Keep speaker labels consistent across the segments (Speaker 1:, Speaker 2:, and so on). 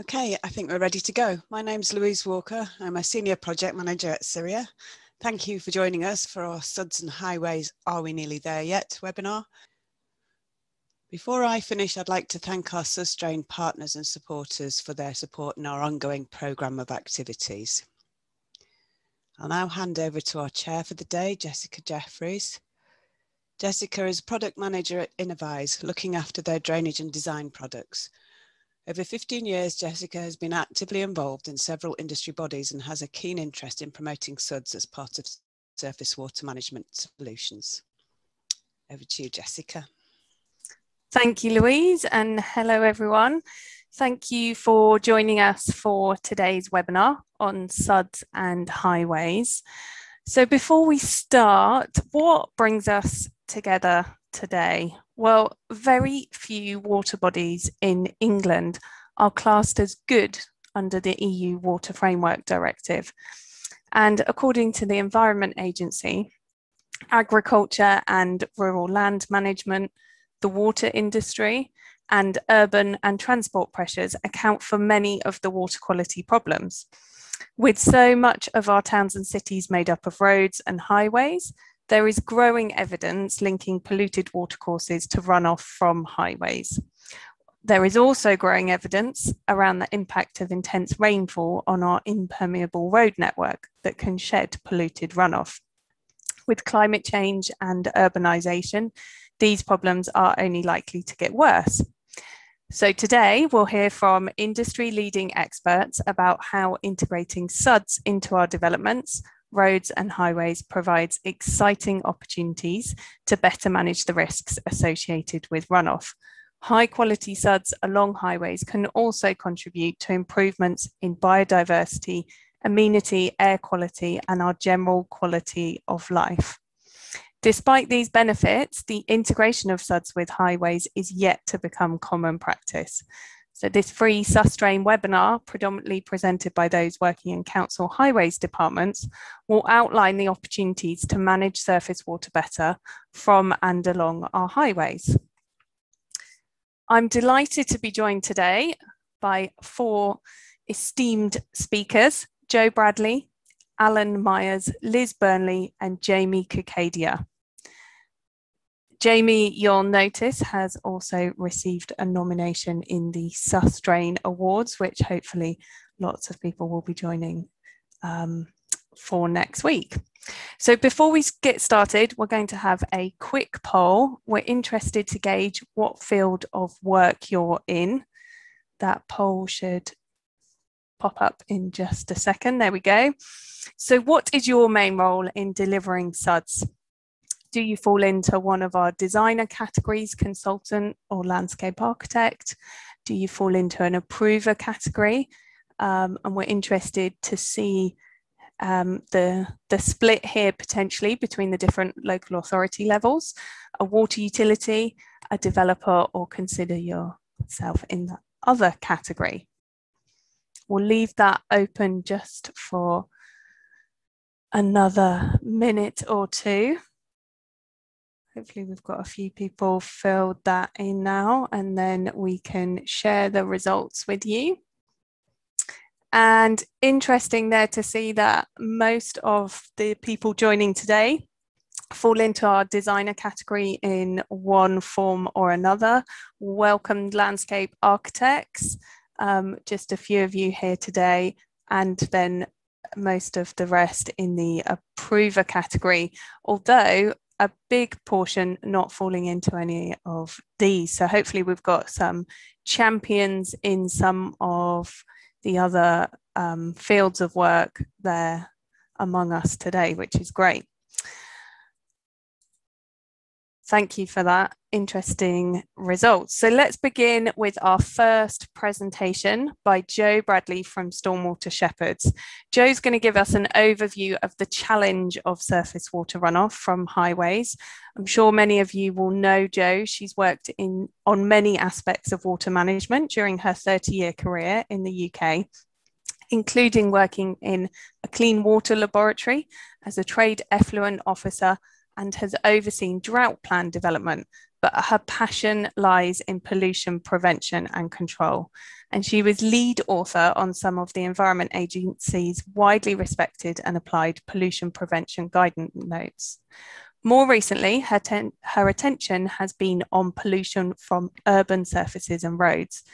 Speaker 1: Okay, I think we're ready to go. My name's Louise Walker. I'm a Senior Project Manager at CIRIA. Thank you for joining us for our Suds and Highways Are We Nearly There Yet webinar. Before I finish, I'd like to thank our susdrain partners and supporters for their support in our ongoing programme of activities. I'll now hand over to our chair for the day, Jessica Jefferys. Jessica is Product Manager at Innovyze, looking after their drainage and design products. Over 15 years, Jessica has been actively involved in several industry bodies and has a keen interest in promoting SUDS as part of surface water management solutions. Over to you, Jessica.
Speaker 2: Thank you, Louise, and hello, everyone. Thank you for joining us for today's webinar on SUDS and highways. So before we start, what brings us together today? Well, very few water bodies in England are classed as good under the EU Water Framework Directive. And according to the Environment Agency, agriculture and rural land management, the water industry, and urban and transport pressures account for many of the water quality problems. With so much of our towns and cities made up of roads and highways, there is growing evidence linking polluted watercourses to runoff from highways. There is also growing evidence around the impact of intense rainfall on our impermeable road network that can shed polluted runoff. With climate change and urbanisation, these problems are only likely to get worse. So today we'll hear from industry leading experts about how integrating SUDS into our developments roads and highways provides exciting opportunities to better manage the risks associated with runoff. High quality SUDS along highways can also contribute to improvements in biodiversity, amenity, air quality, and our general quality of life. Despite these benefits, the integration of SUDS with highways is yet to become common practice. So this free susdrain webinar, predominantly presented by those working in council highways departments, will outline the opportunities to manage surface water better from and along our highways. I'm delighted to be joined today by four esteemed speakers, Jo Bradley, Allen Myers, Liz Burnley, and Jamie Kukadia. Jamie, you'll notice, has also received a nomination in the susdrain Awards, which hopefully lots of people will be joining um, for next week. So before we get started, we're going to have a quick poll. We're interested to gauge what field of work you're in. That poll should pop up in just a second. There we go. So what is your main role in delivering SUDS? Do you fall into one of our designer categories, consultant or landscape architect? Do you fall into an approver category? Um, and we're interested to see um, the, the split here potentially between the different local authority levels, a water utility, a developer, or consider yourself in the other category. We'll leave that open just for another minute or two. Hopefully we've got a few people filled that in now and then we can share the results with you. And interesting there to see that most of the people joining today fall into our designer category in one form or another. Welcome landscape architects, um, just a few of you here today, and then most of the rest in the approver category. Although a big portion not falling into any of these. So hopefully we've got some champions in some of the other um, fields of work there among us today, which is great. Thank you for that interesting results. So let's begin with our first presentation by Jo Bradley from Stormwater Shepherds. Jo's going to give us an overview of the challenge of surface water runoff from highways. I'm sure many of you will know Jo. She's worked in on many aspects of water management during her 30-year career in the UK including working in a clean water laboratory as a trade effluent officer and has overseen drought plan development but her passion lies in pollution prevention and control. And she was lead author on some of the Environment Agency's widely respected and applied pollution prevention guidance notes. More recently, her, her attention has been on pollution from urban surfaces and roads.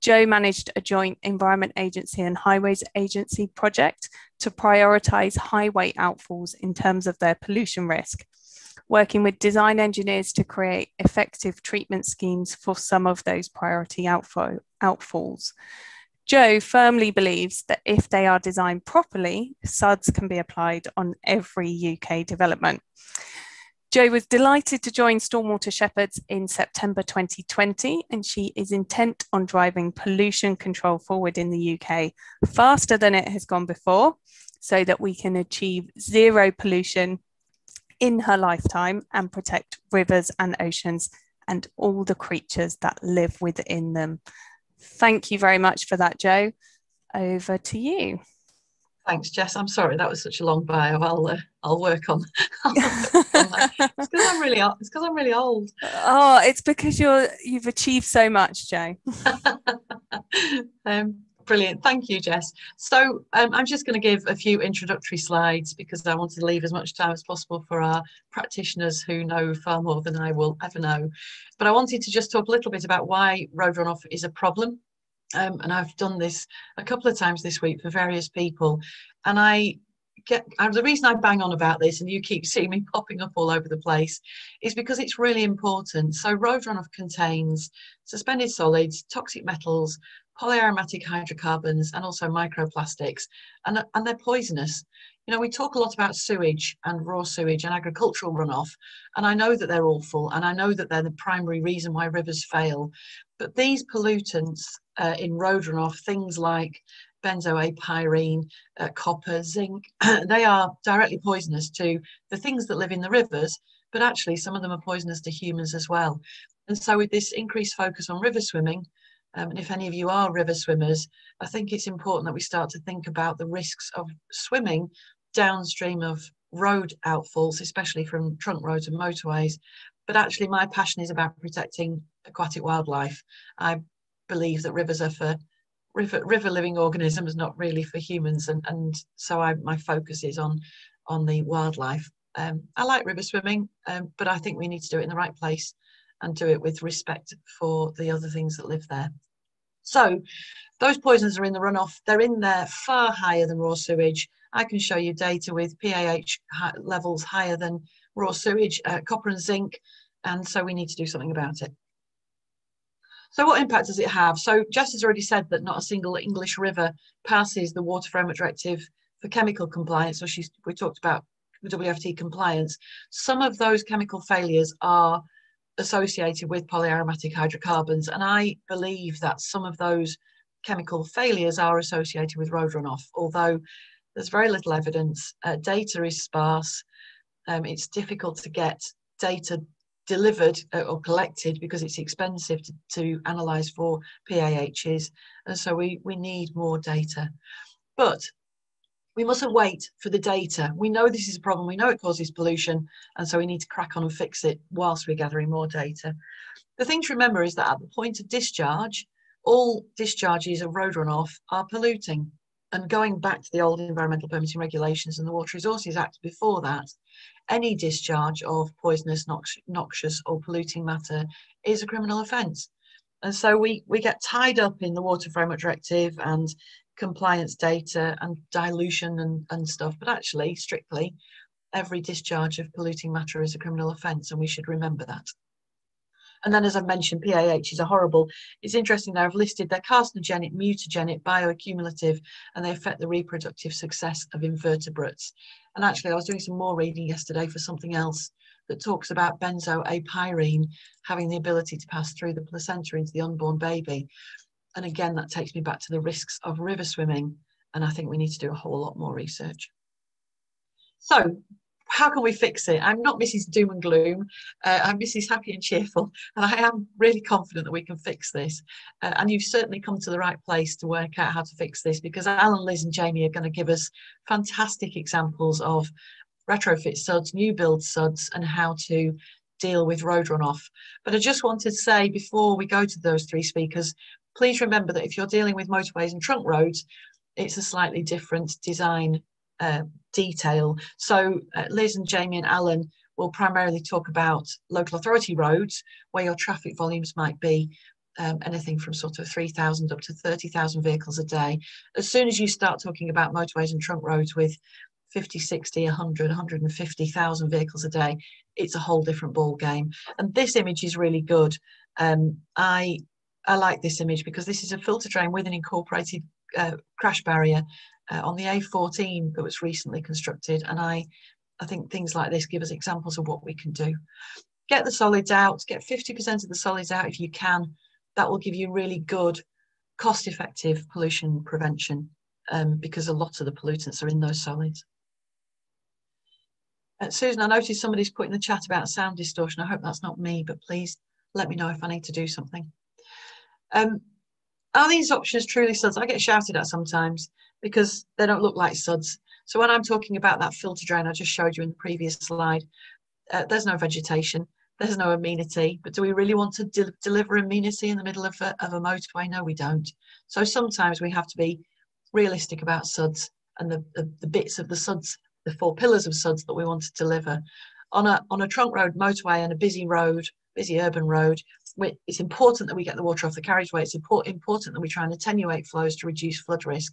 Speaker 2: Jo managed a joint Environment Agency and Highways Agency project to prioritise highway outfalls in terms of their pollution risk working with design engineers to create effective treatment schemes for some of those priority outflow, outfalls. Jo firmly believes that if they are designed properly, SUDS can be applied on every UK development. Jo was delighted to join Stormwater Shepherds in September 2020, and she is intent on driving pollution control forward in the UK faster than it has gone before so that we can achieve zero pollution in her lifetime and protect rivers and oceans and all the creatures that live within them. Thank you very much for that, Jo. Over to you.
Speaker 3: Thanks, Jess. I'm sorry that was such a long bio. I'll uh, I'll work on. it's because I'm really it's because I'm really old.
Speaker 2: Oh, it's because you're you've achieved so much, Jo.
Speaker 3: um, Brilliant. Thank you, Jess. So um, I'm just going to give a few introductory slides because I wanted to leave as much time as possible for our practitioners who know far more than I will ever know. But I wanted to just talk a little bit about why road runoff is a problem. Um, and I've done this a couple of times this week for various people. And I get uh, the reason I bang on about this and you keep seeing me popping up all over the place is because it's really important. So road runoff contains suspended solids, toxic metals, polyaromatic hydrocarbons and also microplastics and, and they're poisonous. You know we talk a lot about sewage and raw sewage and agricultural runoff and i know that they're awful and i know that they're the primary reason why rivers fail. But these pollutants uh, in road runoff things like benzoapyrene uh, copper zinc they are directly poisonous to the things that live in the rivers but actually some of them are poisonous to humans as well. And so with this increased focus on river swimming um, and if any of you are river swimmers, I think it's important that we start to think about the risks of swimming downstream of road outfalls, especially from trunk roads and motorways. But actually, my passion is about protecting aquatic wildlife. I believe that rivers are for river, river living organisms, not really for humans. And, and so I, my focus is on, on the wildlife. Um, I like river swimming, um, but I think we need to do it in the right place and do it with respect for the other things that live there. So those poisons are in the runoff. They're in there far higher than raw sewage. I can show you data with PAH levels higher than raw sewage, uh, copper and zinc, and so we need to do something about it. So what impact does it have? So Jess has already said that not a single English river passes the Water Framework Directive for chemical compliance. So she's, we talked about WFD compliance. Some of those chemical failures are associated with polyaromatic hydrocarbons. And I believe that some of those chemical failures are associated with road runoff, although there's very little evidence. Uh, data is sparse. Um, it's difficult to get data delivered uh, or collected because it's expensive to, to analyze for PAHs. And so we, we need more data. But we mustn't wait for the data. We know this is a problem. We know it causes pollution. And so we need to crack on and fix it whilst we're gathering more data. The thing to remember is that at the point of discharge, all discharges of road runoff are polluting. And going back to the old environmental permitting regulations and the Water Resources Act before that, any discharge of poisonous, noxious, or polluting matter is a criminal offence. And so we, we get tied up in the Water Framework Directive and compliance data and dilution and, and stuff, but actually, strictly, every discharge of polluting matter is a criminal offence, and we should remember that. And then, as I've mentioned, PAHs are horrible. It's interesting they I've listed they're carcinogenic, mutagenic, bioaccumulative, and they affect the reproductive success of invertebrates. And actually, I was doing some more reading yesterday for something else that talks about benzoapyrene having the ability to pass through the placenta into the unborn baby. And again, that takes me back to the risks of river swimming. And I think we need to do a whole lot more research. So how can we fix it? I'm not Mrs. Doom and Gloom. Uh, I'm Mrs. Happy and Cheerful, and I am really confident that we can fix this. Uh, and you've certainly come to the right place to work out how to fix this because Allen, Liz, and Jamie are going to give us fantastic examples of retrofit suds, new build suds, and how to deal with road runoff. But I just wanted to say before we go to those three speakers, please remember that if you're dealing with motorways and trunk roads, it's a slightly different design uh, detail. So uh, Liz and Jamie and Allen will primarily talk about local authority roads where your traffic volumes might be um, anything from sort of 3,000 up to 30,000 vehicles a day. As soon as you start talking about motorways and trunk roads with 50, 60, 100, 150,000 vehicles a day, it's a whole different ball game. And this image is really good. Um, I I like this image because this is a filter drain with an incorporated uh, crash barrier uh, on the A14 that was recently constructed. And I, I think things like this give us examples of what we can do. Get the solids out, get 50% of the solids out if you can. That will give you really good, cost effective pollution prevention um, because a lot of the pollutants are in those solids. Uh, Susan, I noticed somebody's put in the chat about sound distortion. I hope that's not me, but please let me know if I need to do something. Um, are these options truly suds? I get shouted at sometimes because they don't look like suds. So when I'm talking about that filter drain I just showed you in the previous slide, uh, there's no vegetation, there's no amenity, but do we really want to de deliver amenity in the middle of a, of a motorway? No, we don't. So sometimes we have to be realistic about suds and the, the, the bits of the suds the four pillars of SUDS that we want to deliver. On a, on a trunk road motorway and a busy road, busy urban road, it's important that we get the water off the carriageway. It's important that we try and attenuate flows to reduce flood risk.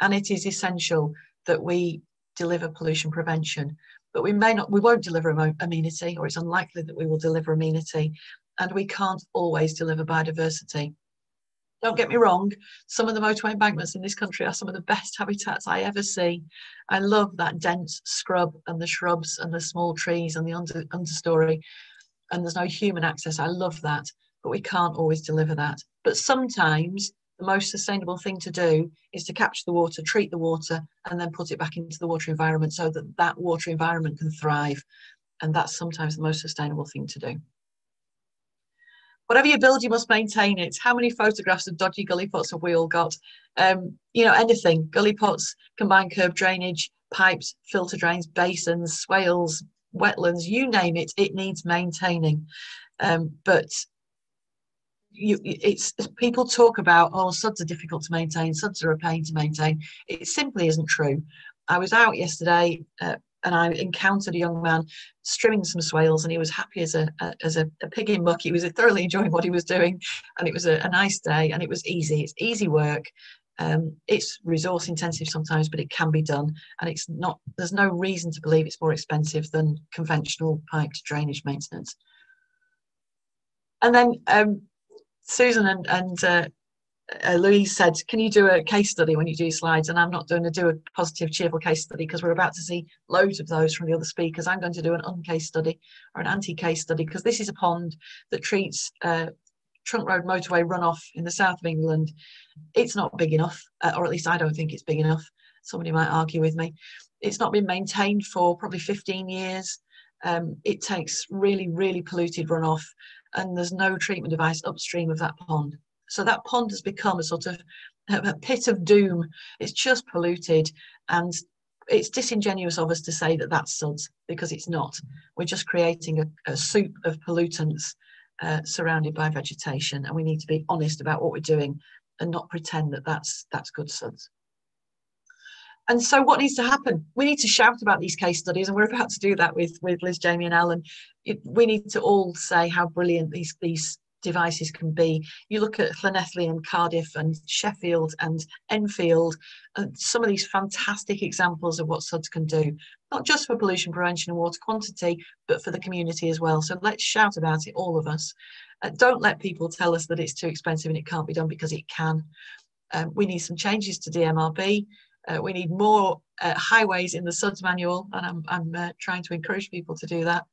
Speaker 3: And it is essential that we deliver pollution prevention. But we may not, we won't deliver amenity, or it's unlikely that we will deliver amenity. And we can't always deliver biodiversity. Don't get me wrong, some of the motorway embankments in this country are some of the best habitats I ever see. I love that dense scrub and the shrubs and the small trees and the under, understory, and there's no human access. I love that, but we can't always deliver that. But sometimes the most sustainable thing to do is to capture the water, treat the water, and then put it back into the water environment so that that water environment can thrive. And that's sometimes the most sustainable thing to do. Whatever you build, you must maintain it. How many photographs of dodgy gully pots have we all got? Um, you know, anything, gully pots, combined curb drainage, pipes, filter drains, basins, swales, wetlands, you name it, it needs maintaining. Um, but you, it's people talk about oh suds are difficult to maintain suds are a pain to maintain it simply isn't true i was out yesterday uh, and I encountered a young man strimming some swales, and he was happy as a, a as a, a, pig in muck. He was thoroughly enjoying what he was doing, and it was a, a nice day, and it was easy. It's easy work. Um, it's resource intensive sometimes, but it can be done, and it's not. There's no reason to believe it's more expensive than conventional piped drainage maintenance. And then um, Susan and, and uh, uh, Louise said, can you do a case study when you do slides? And I'm not going to do a positive, cheerful case study because we're about to see loads of those from the other speakers. I'm going to do an uncase study or an anti-case study because this is a pond that treats uh, trunk road motorway runoff in the south of England. It's not big enough, uh, or at least I don't think it's big enough. Somebody might argue with me. It's not been maintained for probably 15 years. Um, it takes really, really polluted runoff and there's no treatment device upstream of that pond. So that pond has become a sort of a pit of doom. It's just polluted and it's disingenuous of us to say that that's suds because it's not. We're just creating a, a soup of pollutants uh, surrounded by vegetation and we need to be honest about what we're doing and not pretend that that's, that's good suds. And so what needs to happen? We need to shout about these case studies and we're about to do that with, with Liz, Jamie and Allen. We need to all say how brilliant these, these devices can be. You look at Llanelli and Cardiff and Sheffield and Enfield, and some of these fantastic examples of what SUDS can do, not just for pollution prevention and water quantity, but for the community as well. So let's shout about it, all of us. Uh, don't let people tell us that it's too expensive and it can't be done because it can. Um, we need some changes to DMRB. Uh, we need more uh, highways in the SUDS manual, and I'm, I'm uh, trying to encourage people to do that.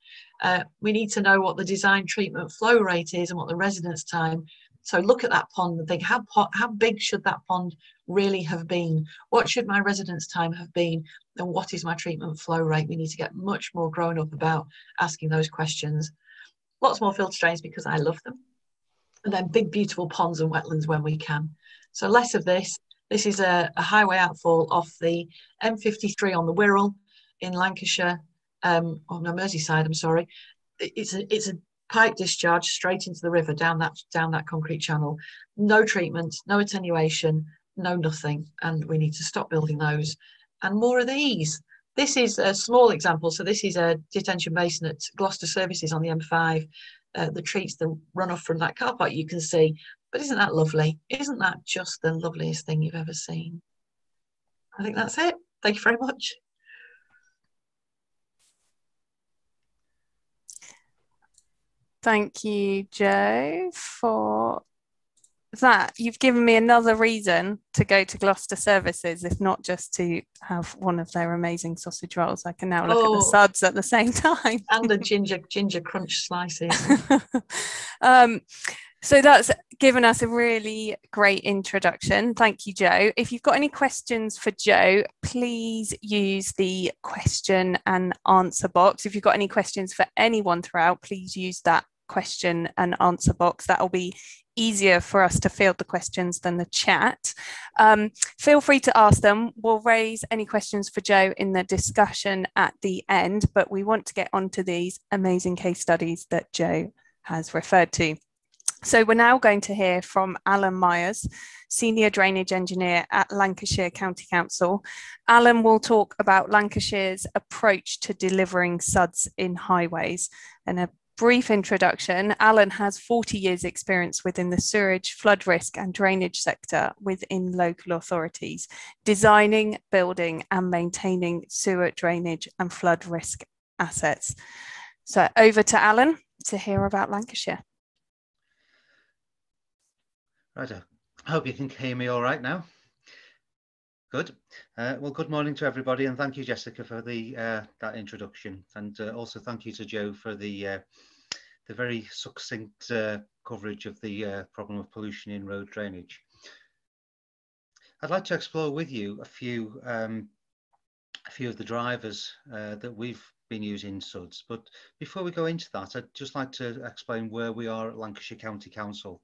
Speaker 3: Uh, we need to know what the design treatment flow rate is and what the residence time. So look at that pond and think, how, how big should that pond really have been? What should my residence time have been? And what is my treatment flow rate? We need to get much more grown up about asking those questions. Lots more filter drains because I love them. And then big, beautiful ponds and wetlands when we can. So less of this this is a, a highway outfall off the M53 on the Wirral in Lancashire, um, oh no, Merseyside, I'm sorry. it's a it's a pipe discharge straight into the river down that down that concrete channel. No treatment, no attenuation, no nothing, and we need to stop building those. And more of these. This is a small example. So this is a detention basin at Gloucester Services on the M5 uh, that treats the runoff from that car park. You can see, but isn't that lovely? Isn't that just the loveliest thing you've ever seen? I think that's it. Thank you very much.
Speaker 2: Thank you, Jo, for that. You've given me another reason to go to Gloucester Services, if not just to have one of their amazing sausage rolls. I can now look oh, at the oh. suds at the same time.
Speaker 3: and the ginger ginger crunch slices.
Speaker 2: um, so that's given us a really great introduction. Thank you, Jo. If you've got any questions for Jo, please use the question and answer box. If you've got any questions for anyone throughout, please use that question and answer box. That'll be easier for us to field the questions than the chat. Um, feel free to ask them. We'll raise any questions for Jo in the discussion at the end, but we want to get onto these amazing case studies that Jo has referred to. So we're now going to hear from Allen Myers, Senior Drainage Engineer at Lancashire County Council. Allen will talk about Lancashire's approach to delivering SUDs in highways and a brief introduction, Allen has 40 years experience within the sewerage, flood risk and drainage sector within local authorities, designing, building and maintaining sewer drainage and flood risk assets. So over to Allen to hear about Lancashire.
Speaker 4: Right, I hope you can hear me all right now. Good. Uh, well, good morning to everybody, and thank you, Jessica, for the uh, that introduction, and uh, also thank you to Jo for the uh, the very succinct uh, coverage of the uh, problem of pollution in road drainage. I'd like to explore with you a few um, a few of the drivers that we've been using SUDS, but before we go into that, I'd just like to explain where we are at Lancashire County Council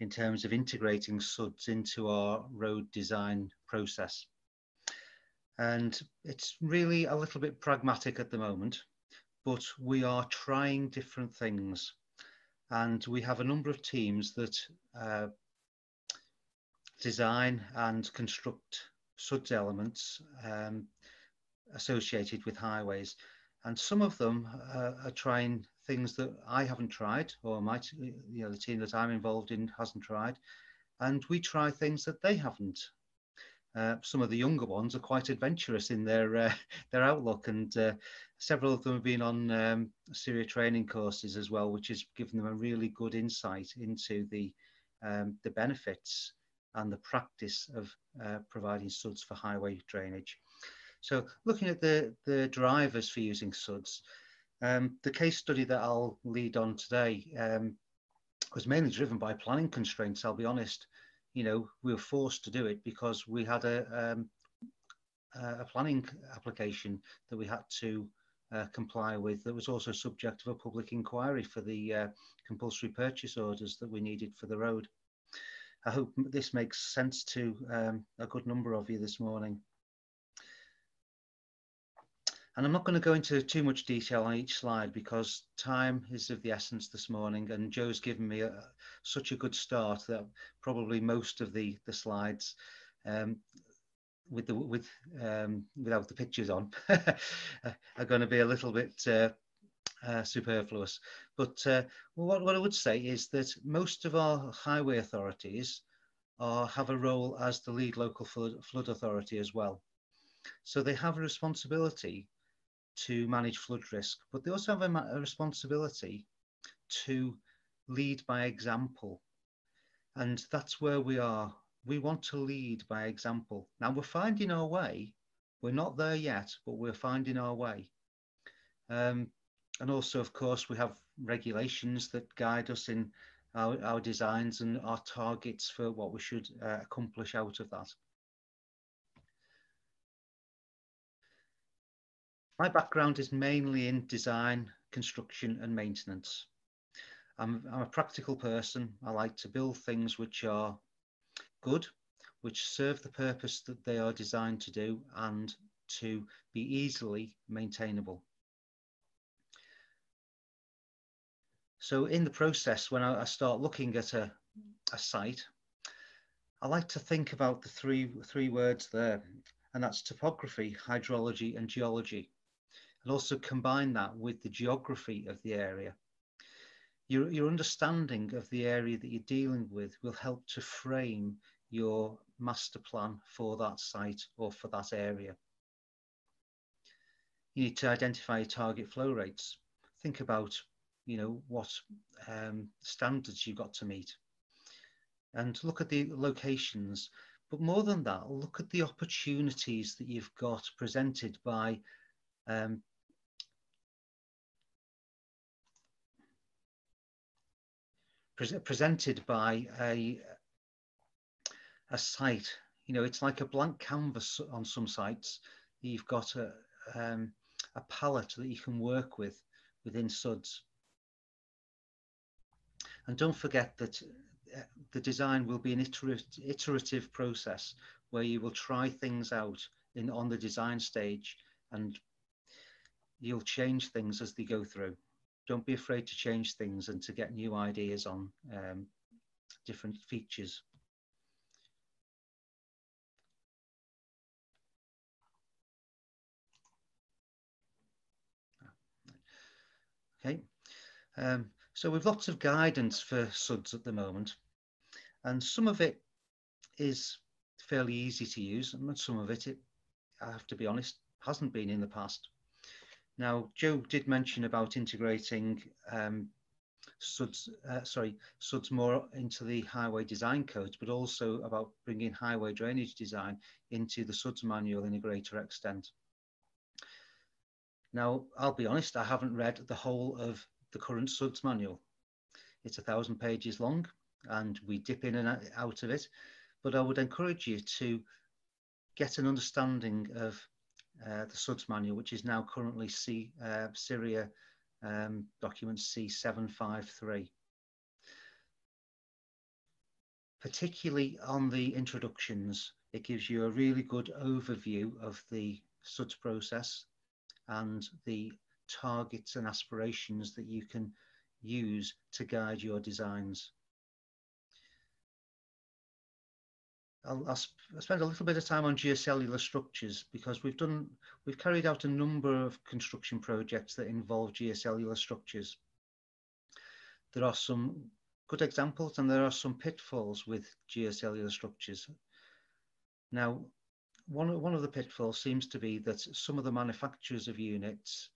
Speaker 4: in terms of integrating SUDS into our road design process. And it's really a little bit pragmatic at the moment, but we are trying different things. And we have a number of teams that uh, design and construct SUDS elements um, associated with highways. And some of them uh, are trying things that I haven't tried, or my, you know, the team that I'm involved in hasn't tried, and we try things that they haven't. Uh, some of the younger ones are quite adventurous in their uh, their outlook, and uh, several of them have been on um, CIRIA training courses as well, which has given them a really good insight into the um, the benefits and the practice of uh, providing SUDS for highway drainage. So looking at the, the drivers for using SUDS, um, the case study that I'll lead on today um, was mainly driven by planning constraints, I'll be honest. You know, we were forced to do it because we had a, um, a planning application that we had to uh, comply with that was also subject of a public inquiry for the uh, compulsory purchase orders that we needed for the road. I hope this makes sense to um, a good number of you this morning. And I'm not going to go into too much detail on each slide because time is of the essence this morning and Jo's given me a, such a good start that probably most of the, the slides um, with the with um, without the pictures on are going to be a little bit uh, uh, superfluous. But uh, what, what I would say is that most of our highway authorities are, have a role as the lead local flood, flood authority as well. So they have a responsibility to manage flood risk, but they also have a, a responsibility to lead by example. And that's where we are. We want to lead by example. Now we're finding our way. We're not there yet, but we're finding our way. Um, and also, of course, we have regulations that guide us in our, our designs and our targets for what we should uh, accomplish out of that. My background is mainly in design, construction and maintenance. I'm, I'm, a practical person. I like to build things which are good, which serve the purpose that they are designed to do and to be easily maintainable. So in the process, when I, I start looking at a, a site, I like to think about the three, three words there, and that's topography, hydrology, and geology, and also combine that with the geography of the area. Your, your understanding of the area that you're dealing with will help to frame your master plan for that site or for that area. You need to identify your target flow rates. Think about, you know, what um, standards you've got to meet and look at the locations. But more than that, look at the opportunities that you've got presented by um, pre presented by a, a site. You know, it's like a blank canvas on some sites. You've got a, um, a palette that you can work with within SUDS. And don't forget that uh, the design will be an iterative process where you will try things out in on the design stage and you'll change things as they go through. Don't be afraid to change things and to get new ideas on um, different features. Okay, um, so we've lots of guidance for SUDS at the moment, and some of it is fairly easy to use, and some of it, it I have to be honest, hasn't been in the past. Now, Jo did mention about integrating um, SUDS, uh, sorry, SUDS more into the highway design codes, but also about bringing highway drainage design into the SUDS manual in a greater extent. Now, I'll be honest, I haven't read the whole of the current SUDS manual. It's a thousand pages long and we dip in and out of it, but I would encourage you to get an understanding of uh, the SUDS manual, which is now currently C, uh, CIRIA um, document C753. Particularly on the introductions, it gives you a really good overview of the SUDS process and the targets and aspirations that you can use to guide your designs. I'll, I'll, sp spend a little bit of time on geocellular structures because we've done we've carried out a number of construction projects that involve geocellular structures. There are some good examples and there are some pitfalls with geocellular structures. Now, one, one of the pitfalls seems to be that some of the manufacturers of units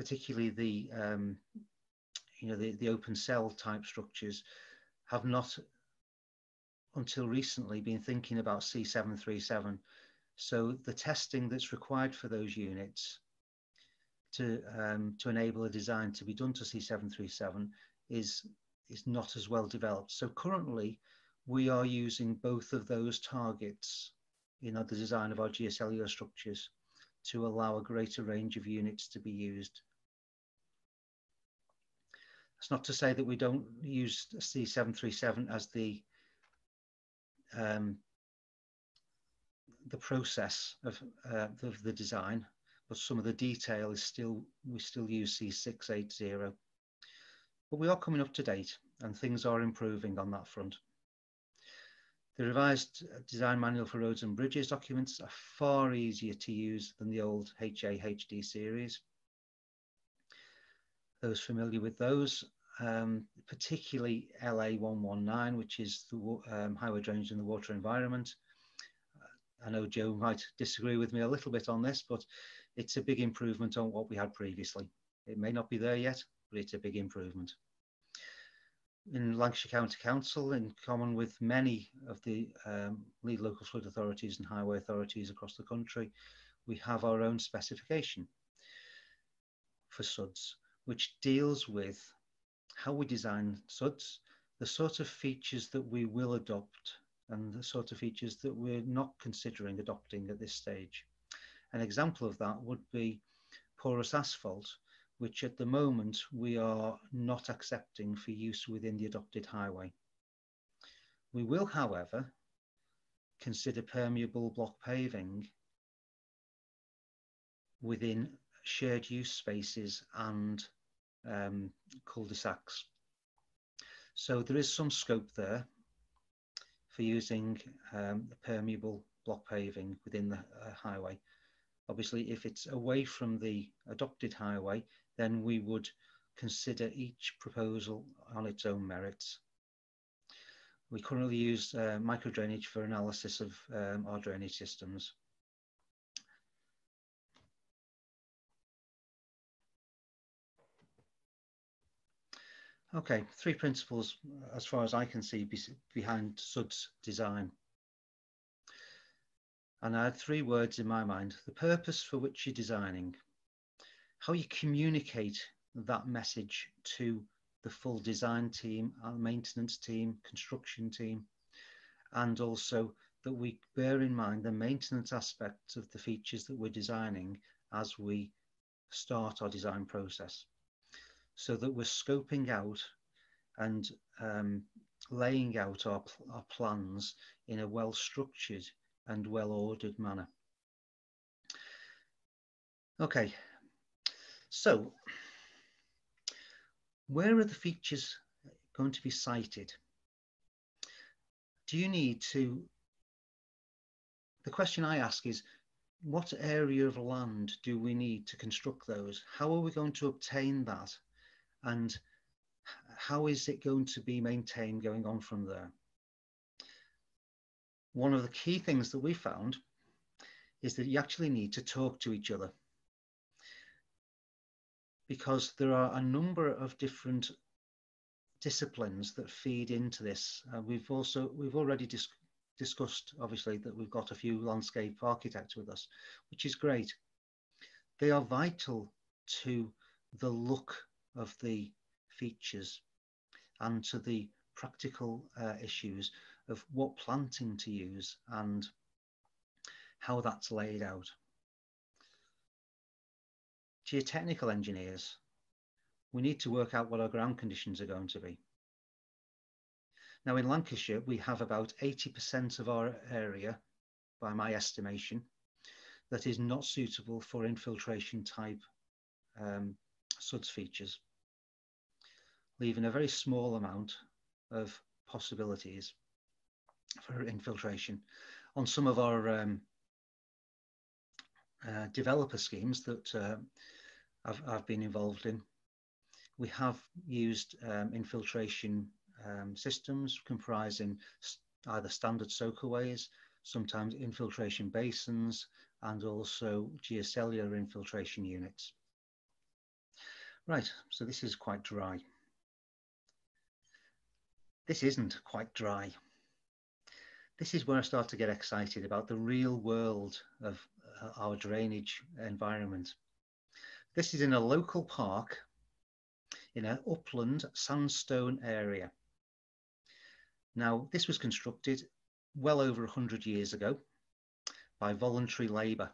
Speaker 4: particularly the um, you know the, the open cell type structures, have not until recently been thinking about C737. So the testing that's required for those units to um, to enable a design to be done to C737 is is not as well developed. So currently, we are using both of those targets in the design of our geocellular structures to allow a greater range of units to be used. That's not to say that we don't use C737 as the um, the process of, uh, of the design, but some of the detail is still, we still use C680. But we are coming up to date and things are improving on that front. The revised design manual for roads and bridges documents are far easier to use than the old HAHD series those familiar with those, um, particularly LA 119, which is the um, highway drainage in the water environment. Uh, I know Jo might disagree with me a little bit on this, but it's a big improvement on what we had previously. It may not be there yet, but it's a big improvement. In Lancashire County Council, in common with many of the um, lead local flood authorities and highway authorities across the country, we have our own specification for SUDS which deals with how we design SUDS, the sort of features that we will adopt and the sort of features that we're not considering adopting at this stage. An example of that would be porous asphalt, which at the moment we are not accepting for use within the adopted highway. We will, however, consider permeable block paving within shared use spaces and um, cul-de-sacs. So there is some scope there for using um, permeable block paving within the uh, highway. Obviously, if it's away from the adopted highway, then we would consider each proposal on its own merits. We currently use uh, MicroDrainage for analysis of um, our drainage systems. Okay, three principles uh, as far as I can see behind SUD's design. And I had three words in my mind. The purpose for which you're designing, how you communicate that message to the full design team, our maintenance team, construction team, and also that we bear in mind the maintenance aspects of the features that we're designing as we start our design process so that we're scoping out and um, laying out our, our plans in a well structured and well ordered manner. Okay, so where are the features going to be cited? Do you need to, the question I ask is, what area of land do we need to construct those? How are we going to obtain that? And how is it going to be maintained going on from there? One of the key things that we found is that you actually need to talk to each other because there are a number of different disciplines that feed into this. Uh, we've also we've already dis discussed obviously that we've got a few landscape architects with us, which is great. They are vital to the look of the features and to the practical uh, issues of what planting to use and how that's laid out. Geotechnical engineers, we need to work out what our ground conditions are going to be. Now in Lancashire, we have about 80% of our area, by my estimation, that is not suitable for infiltration type um, SUDS features, leaving a very small amount of possibilities for infiltration. On some of our um, uh, developer schemes that uh, I've, I've, been involved in, we have used um, infiltration um, systems comprising either standard soakaways, sometimes infiltration basins, and also geocellular infiltration units. Right, so this is quite dry. This isn't quite dry. This is where I start to get excited about the real world of uh, our drainage environment. This is in a local park in an upland sandstone area. Now, this was constructed well over 100 years ago by voluntary labour.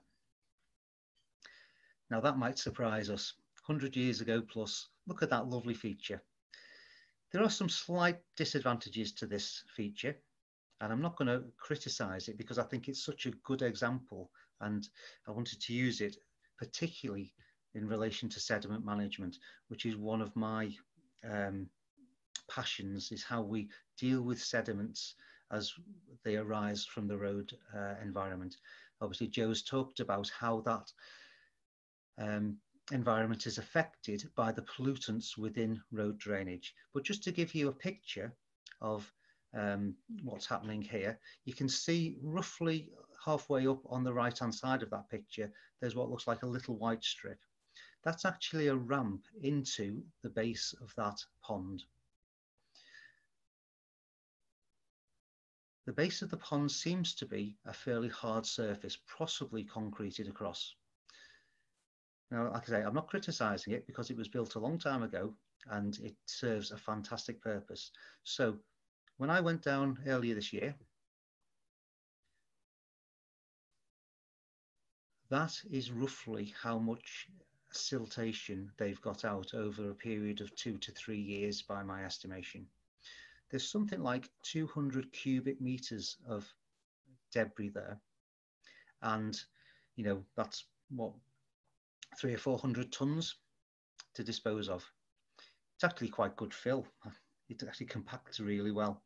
Speaker 4: Now, that might surprise us 100 years ago plus. Look at that lovely feature. There are some slight disadvantages to this feature, and I'm not going to criticize it because I think it's such a good example and I wanted to use it particularly in relation to sediment management, which is one of my um, passions, is how we deal with sediments as they arise from the road uh, environment. Obviously, Jo's talked about how that um, environment is affected by the pollutants within road drainage. But just to give you a picture of um, what's happening here, you can see roughly halfway up on the right hand side of that picture, there's what looks like a little white strip. That's actually a ramp into the base of that pond. The base of the pond seems to be a fairly hard surface, possibly concreted across. Now, like I say, I'm not criticizing it because it was built a long time ago and it serves a fantastic purpose. So when I went down earlier this year, that is roughly how much siltation they've got out over a period of two to three years by my estimation. There's something like 200 cubic meters of debris there. And, you know, that's what three or four hundred tons to dispose of. It's actually quite good fill. It actually compacts really well.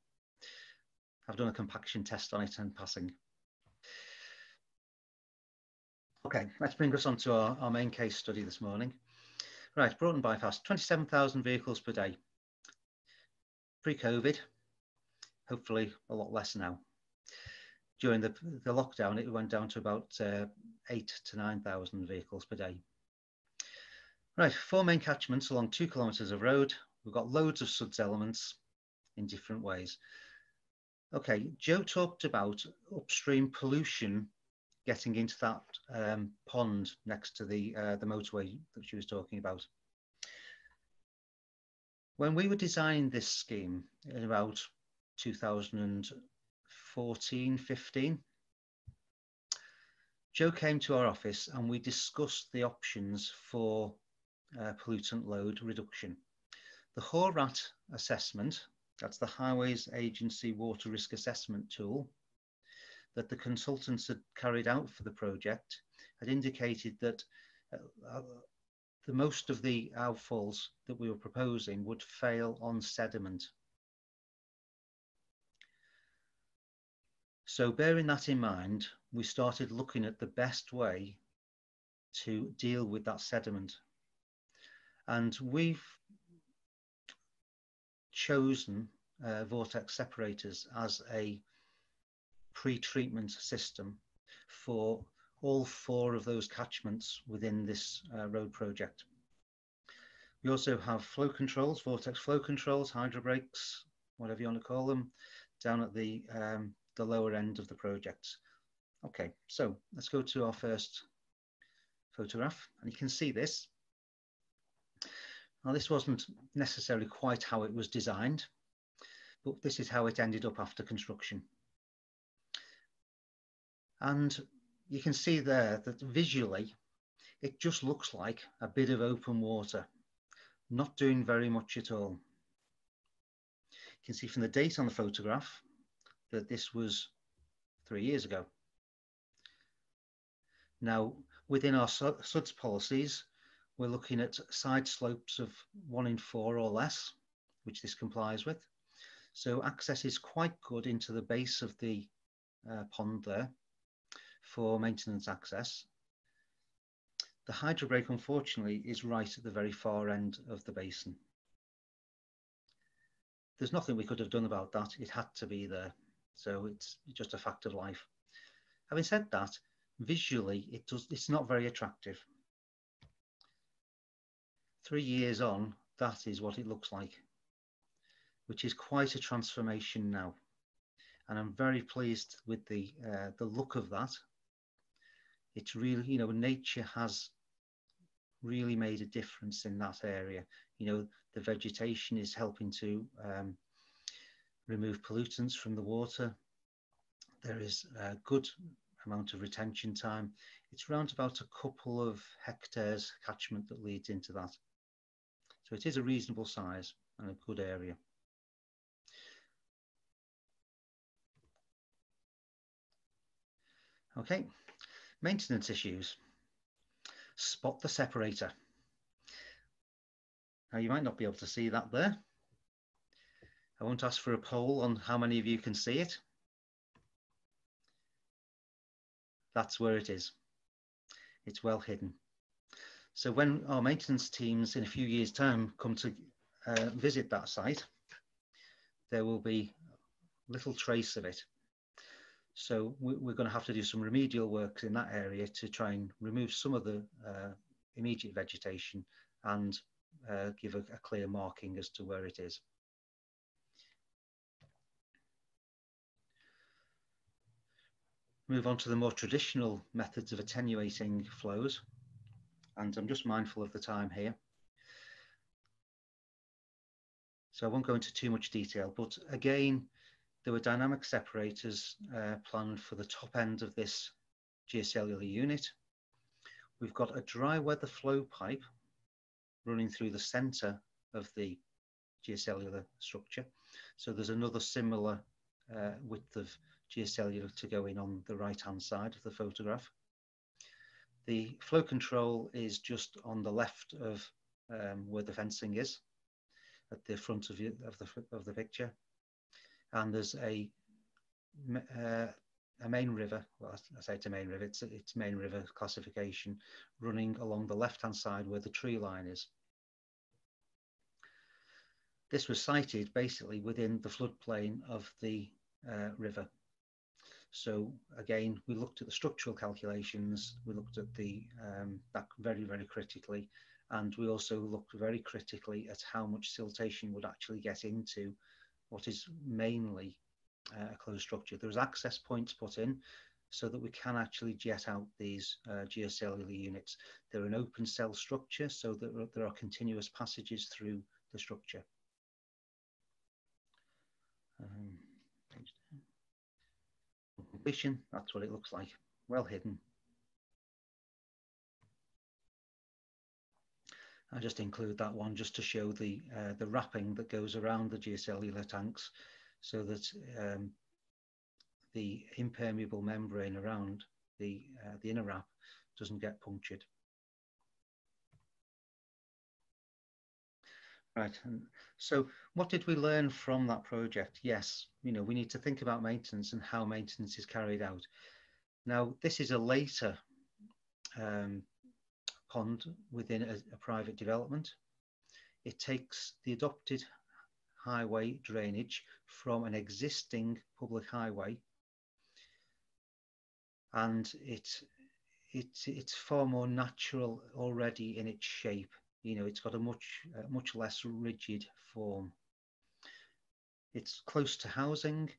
Speaker 4: I've done a compaction test on it and passing. Okay, let's bring us on to our, our main case study this morning. Right, Broughton Bypass, 27,000 vehicles per day. Pre-COVID, hopefully a lot less now. During the, the lockdown, it went down to about uh, eight to 9,000 vehicles per day. Right, four main catchments along two kilometres of road. We've got loads of suds elements in different ways. Okay, Jo talked about upstream pollution getting into that um, pond next to the, uh, the motorway that she was talking about. When we were designing this scheme in about 2014, 15, Jo came to our office and we discussed the options for uh, pollutant load reduction. The HAWRAT assessment, that's the Highways Agency Water Risk Assessment tool, that the consultants had carried out for the project had indicated that uh, uh, the most of the outfalls that we were proposing would fail on sediment. So bearing that in mind, we started looking at the best way to deal with that sediment. And we've chosen uh, vortex separators as a pre-treatment system for all four of those catchments within this uh, road project. We also have flow controls, vortex flow controls, hydro brakes, whatever you want to call them, down at the, um, the lower end of the project. Okay, so let's go to our first photograph and you can see this. Now this wasn't necessarily quite how it was designed, but this is how it ended up after construction. And you can see there that visually, it just looks like a bit of open water, not doing very much at all. You can see from the date on the photograph that this was three years ago. Now, within our SUDS policies, we're looking at side slopes of one in four or less, which this complies with. So access is quite good into the base of the uh, pond there for maintenance access. The hydro brake, unfortunately, is right at the very far end of the basin. There's nothing we could have done about that. It had to be there. So it's just a fact of life. Having said that, visually, it does, it's not very attractive. Three years on, that is what it looks like, which is quite a transformation now. And I'm very pleased with the, uh, the look of that it's really, you know, nature has really made a difference in that area. You know, the vegetation is helping to um, remove pollutants from the water. There is a good amount of retention time. It's around about a couple of hectares catchment that leads into that. So it is a reasonable size and a good area. Okay, Maintenance issues. Spot the separator. Now you might not be able to see that there. I won't ask for a poll on how many of you can see it. That's where it is. It's well hidden. So when our maintenance teams in a few years time come to uh, visit that site, there will be little trace of it. So we're going to have to do some remedial work in that area to try and remove some of the uh, immediate vegetation and uh, give a, a clear marking as to where it is. Move on to the more traditional methods of attenuating flows. And I'm just mindful of the time here. So I won't go into too much detail, but again, there were dynamic separators uh, planned for the top end of this geocellular unit. We've got a dry weather flow pipe running through the center of the geocellular structure. So there's another similar uh, width of geocellular to go in on the right hand side of the photograph. The flow control is just on the left of um, where the fencing is. at the front of, you, of, the, of the picture. And there's a, uh, a main river, well, I say it's a main river, it's, it's main river classification running along the left-hand side where the tree line is. This was sited basically within the floodplain of the uh, river. So again, we looked at the structural calculations, we looked at the um, that very, very critically, and we also looked very critically at how much siltation would actually get into what is mainly uh, a closed structure. There's access points put in so that we can actually jet out these uh, geocellular units. They're an open cell structure so that there are continuous passages through the structure. Um, that's what it looks like, well hidden. I just include that one just to show the uh, the wrapping that goes around the geocellular tanks so that um, the impermeable membrane around the, uh, the inner wrap doesn't get punctured. Right, and so what did we learn from that project? Yes, you know, we need to think about maintenance and how maintenance is carried out. Now, this is a later um, pond within a, a private development. It takes the adopted highway drainage from an existing public highway and it's it's it's far more natural already in its shape you know it's got a much uh, much less rigid form. It's close to housing.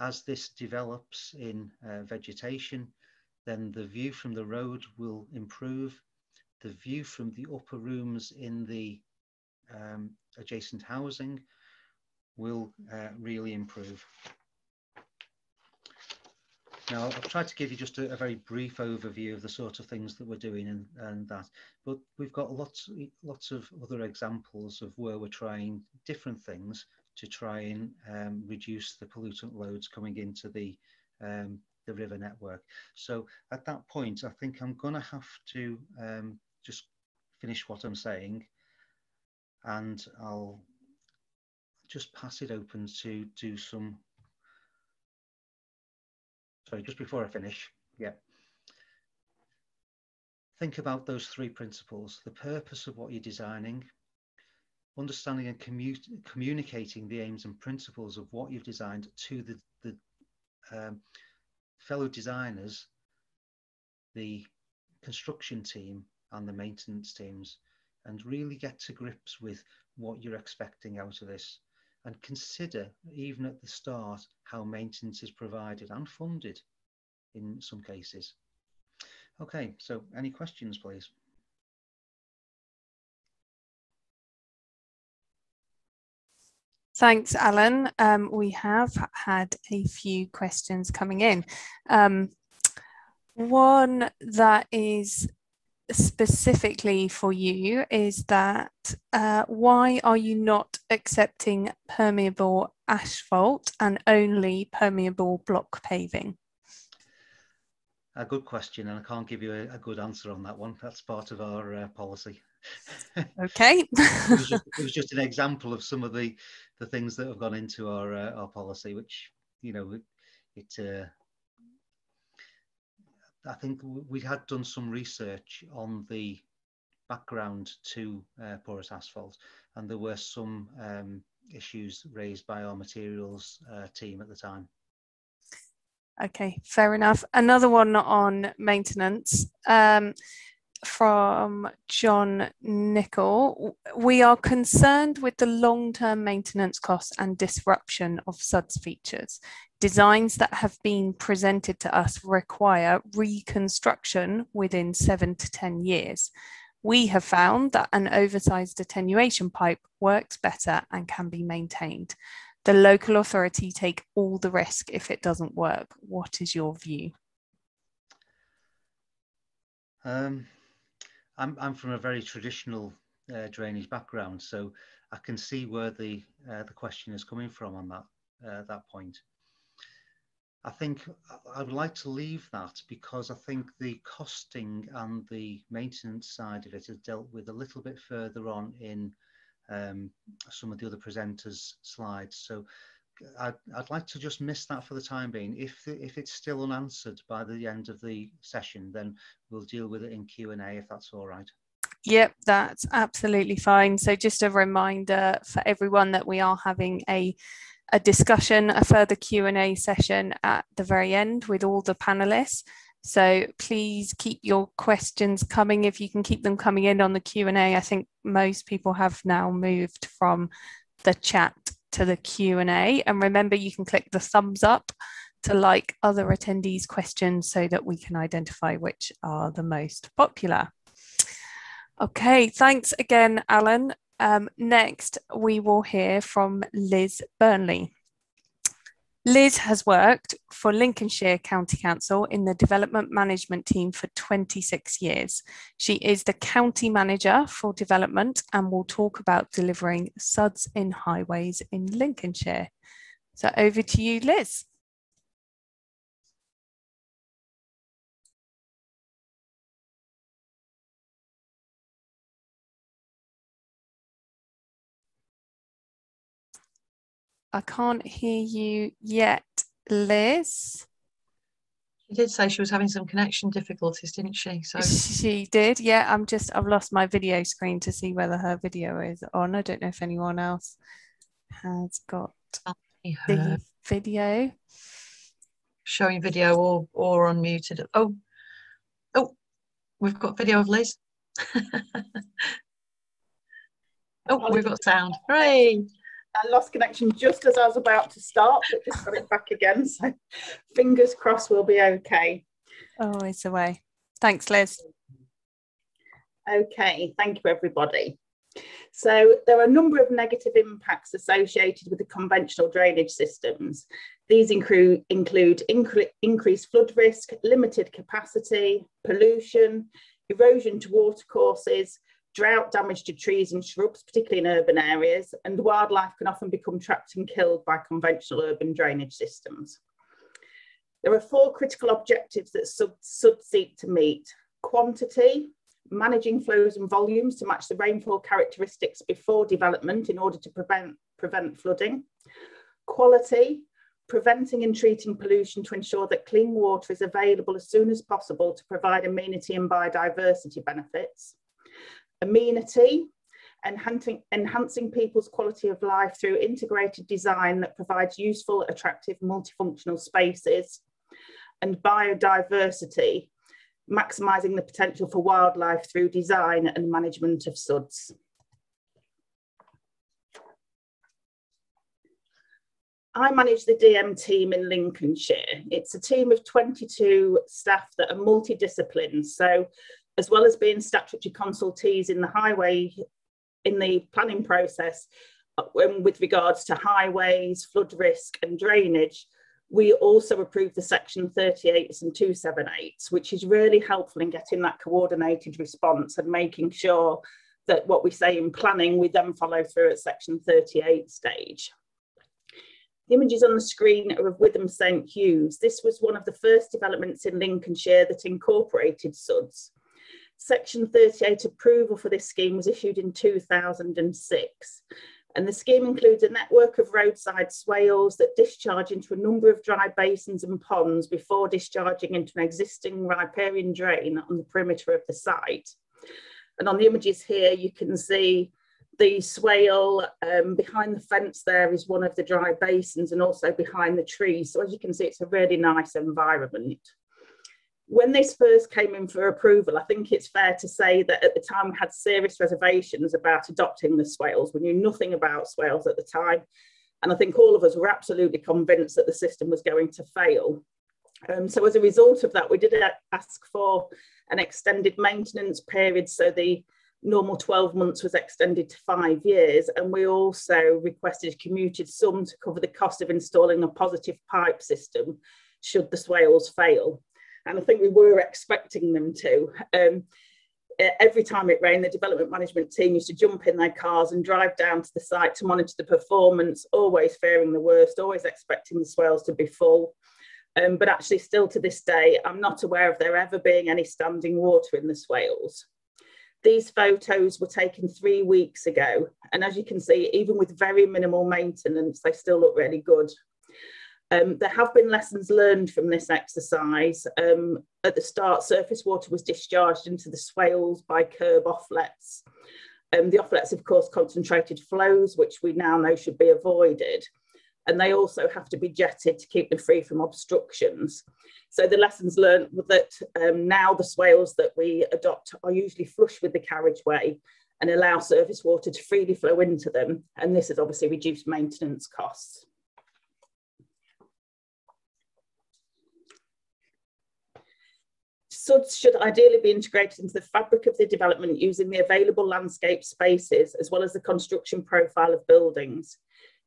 Speaker 4: As this develops in uh, vegetation then the view from the road will improve. The view from the upper rooms in the um, adjacent housing will uh, really improve. Now, I've tried to give you just a, a, very brief overview of the sort of things that we're doing and, and that, but we've got lots, lots of other examples of where we're trying different things to try and um, reduce the pollutant loads coming into the, um, the river network. So at that point, I think I'm going to have to um, just finish what I'm saying and I'll just pass it open to do some, sorry, just before I finish, yeah. Think about those three principles, the purpose of what you're designing, understanding and commu communicating the aims and principles of what you've designed to the, the um, fellow designers, the construction team and the maintenance teams, and really get to grips with what you're expecting out of this and consider, even at the start, how maintenance is provided and funded in some cases. Okay, so any questions, please?
Speaker 2: Thanks, Allen. Um, we have had a few questions coming in. Um, one that is specifically for you is that uh, why are you not accepting permeable asphalt and only permeable block paving?
Speaker 4: A good question, and I can't give you a, a good answer on that one. That's part of our uh, policy.
Speaker 2: Okay.
Speaker 4: it, was just, it, was just, an example of some of the the things that have gone into our uh, our policy, which you know it, it uh, I think we had done some research on the background to uh, porous asphalt, and there were some um, issues raised by our materials uh, team at the time.
Speaker 2: Okay, fair enough. Another one on maintenance. Um, from John Nicol. We are concerned with the long term maintenance costs and disruption of SUDS features. Designs that have been presented to us require reconstruction within seven to 10 years. We have found that an oversized attenuation pipe works better and can be maintained. The local authority take all the risk if it doesn't work. What is your view?
Speaker 4: Um, I'm, I'm from a very traditional uh, drainage background, so I can see where the uh, the question is coming from on that uh, that point. I think I would like to leave that because I think the costing and the maintenance side of it is dealt with a little bit further on in um, some of the other presenters' slides. So I'd, I'd like to just miss that for the time being. If if it's still unanswered by the end of the session, then we'll deal with it in Q and A if that's all right.
Speaker 2: Yep, that's absolutely fine. So just a reminder for everyone that we are having a a discussion, a further Q and A session at the very end with all the panelists. So please keep your questions coming. If you can keep them coming in on the Q and A, I think most people have now moved from the chat to the Q&A. And remember, you can click the thumbs up to like other attendees' questions so that we can identify which are the most popular. Okay, thanks again, Allen. Um, next, we will hear from Liz Burnley. Liz has worked for Lincolnshire County Council in the development management team for 26 years. She is the county manager for development and will talk about delivering SUDs in highways in Lincolnshire. So over to you, Liz. I can't hear you yet, Liz.
Speaker 3: She did say she was having some connection difficulties, didn't she?
Speaker 2: So she did. Yeah, I'm just I've lost my video screen to see whether her video is on. I don't know if anyone else has got the video.
Speaker 3: Showing video or or unmuted. Oh, oh, we've got video of Liz. oh, we've got sound. Hooray!
Speaker 5: I lost connection just as I was about to start, but just got it back again. So fingers crossed we'll be okay.
Speaker 2: Oh, it's away. Thanks, Liz.
Speaker 5: Okay, thank you, everybody. So there are a number of negative impacts associated with the conventional drainage systems. These include, include incre increased flood risk, limited capacity, pollution, erosion to watercourses, drought damage to trees and shrubs, particularly in urban areas, and wildlife can often become trapped and killed by conventional urban drainage systems. There are four critical objectives that sub, SUD seek to meet. Quantity, managing flows and volumes to match the rainfall characteristics before development in order to prevent, prevent flooding. Quality, preventing and treating pollution to ensure that clean water is available as soon as possible to provide amenity and biodiversity benefits amenity, enhancing, enhancing people's quality of life through integrated design that provides useful, attractive, multifunctional spaces, and biodiversity, maximising the potential for wildlife through design and management of SUDs. I manage the DM team in Lincolnshire. It's a team of 22 staff that are multidisciplined. So as well as being statutory consultees in the highway, in the planning process, uh, with regards to highways, flood risk and drainage, we also approved the section 38s and 278s, which is really helpful in getting that coordinated response and making sure that what we say in planning, we then follow through at section 38 stage. The images on the screen are of Witham St Hughs. This was one of the first developments in Lincolnshire that incorporated SUDs. Section 38 approval for this scheme was issued in 2006. And the scheme includes a network of roadside swales that discharge into a number of dry basins and ponds before discharging into an existing riparian drain on the perimeter of the site. And on the images here, you can see the swale um, behind the fence there is one of the dry basins and also behind the trees. So as you can see, it's a really nice environment when this first came in for approval, I think it's fair to say that at the time we had serious reservations about adopting the swales. We knew nothing about swales at the time. And I think all of us were absolutely convinced that the system was going to fail. Um, so as a result of that, we did ask for an extended maintenance period. So the normal 12 months was extended to five years. And we also requested a commuted sum to cover the cost of installing a positive pipe system should the swales fail and I think we were expecting them to. Um, every time it rained, the development management team used to jump in their cars and drive down to the site to monitor the performance, always fearing the worst, always expecting the swales to be full. Um, but actually, still to this day, I'm not aware of there ever being any standing water in the swales. These photos were taken three weeks ago. And as you can see, even with very minimal maintenance, they still look really good. Um, there have been lessons learned from this exercise. Um, at the start, surface water was discharged into the swales by curb offlets. Um, the offlets, of course, concentrated flows, which we now know should be avoided. And they also have to be jetted to keep them free from obstructions. So the lessons learned were that um, now the swales that we adopt are usually flush with the carriageway and allow surface water to freely flow into them. And this has obviously reduced maintenance costs. SUDs should ideally be integrated into the fabric of the development using the available landscape spaces as well as the construction profile of buildings.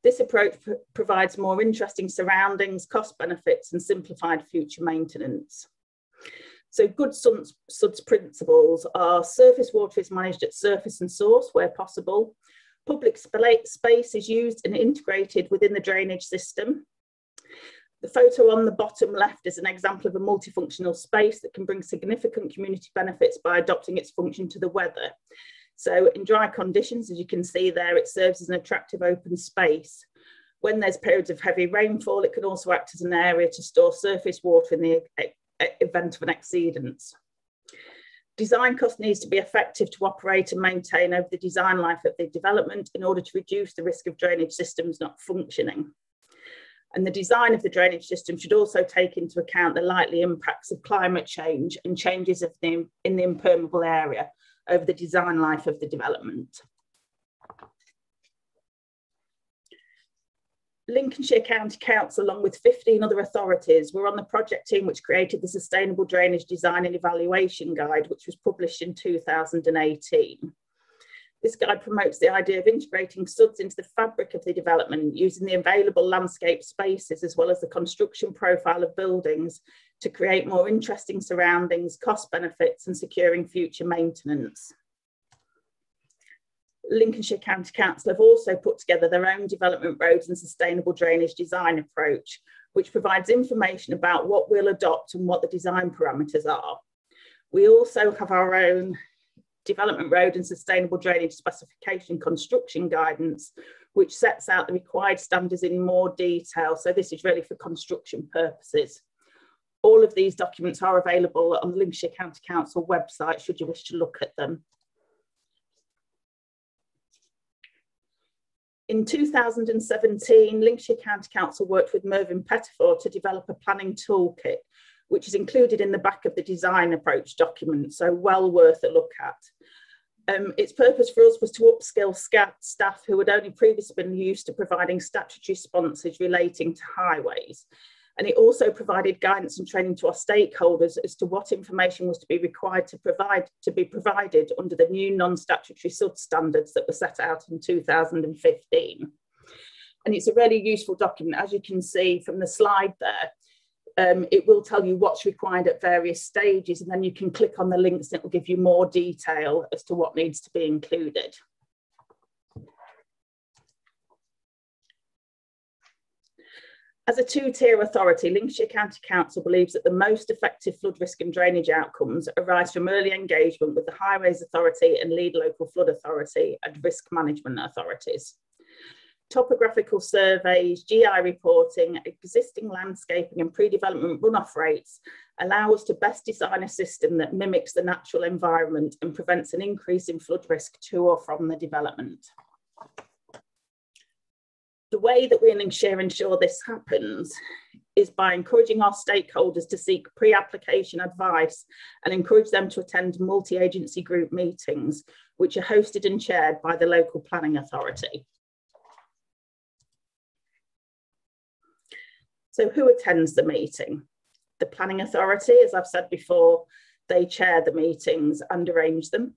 Speaker 5: This approach pr provides more interesting surroundings, cost benefits and simplified future maintenance. So good SUDS principles are surface water is managed at surface and source where possible. Public space is used and integrated within the drainage system. The photo on the bottom left is an example of a multifunctional space that can bring significant community benefits by adopting its function to the weather. So in dry conditions, as you can see there, it serves as an attractive open space. When there's periods of heavy rainfall, it can also act as an area to store surface water in the event of an exceedance. Design cost needs to be effective to operate and maintain over the design life of the development in order to reduce the risk of drainage systems not functioning. And the design of the drainage system should also take into account the likely impacts of climate change and changes the, in the impermeable area over the design life of the development. Lincolnshire County Council, along with 15 other authorities, were on the project team which created the Sustainable Drainage Design and Evaluation Guide, which was published in 2018. This guide promotes the idea of integrating SUDs into the fabric of the development using the available landscape spaces as well as the construction profile of buildings to create more interesting surroundings, cost benefits and securing future maintenance. Lincolnshire County Council have also put together their own development roads and sustainable drainage design approach, which provides information about what we'll adopt and what the design parameters are. We also have our own Development Road and Sustainable Drainage Specification Construction Guidance, which sets out the required standards in more detail. So this is really for construction purposes. All of these documents are available on the Lincolnshire County Council website should you wish to look at them. In 2017, Lincolnshire County Council worked with Mervyn Pettifor to develop a planning toolkit which is included in the back of the design approach document, so well worth a look at. Um, its purpose for us was to upskill staff who had only previously been used to providing statutory sponsors relating to highways. And it also provided guidance and training to our stakeholders as to what information was to be required to provide to be provided under the new non-statutory SUD standards that were set out in 2015. And it's a really useful document, as you can see from the slide there um, it will tell you what's required at various stages and then you can click on the links and it will give you more detail as to what needs to be included. As a two-tier authority, Lincolnshire County Council believes that the most effective flood risk and drainage outcomes arise from early engagement with the Highways Authority and lead local flood authority and risk management authorities topographical surveys, GI reporting, existing landscaping and pre-development runoff rates allow us to best design a system that mimics the natural environment and prevents an increase in flood risk to or from the development. The way that we ensure this happens is by encouraging our stakeholders to seek pre-application advice and encourage them to attend multi-agency group meetings, which are hosted and chaired by the local planning authority. So who attends the meeting? The Planning Authority, as I've said before, they chair the meetings and arrange them.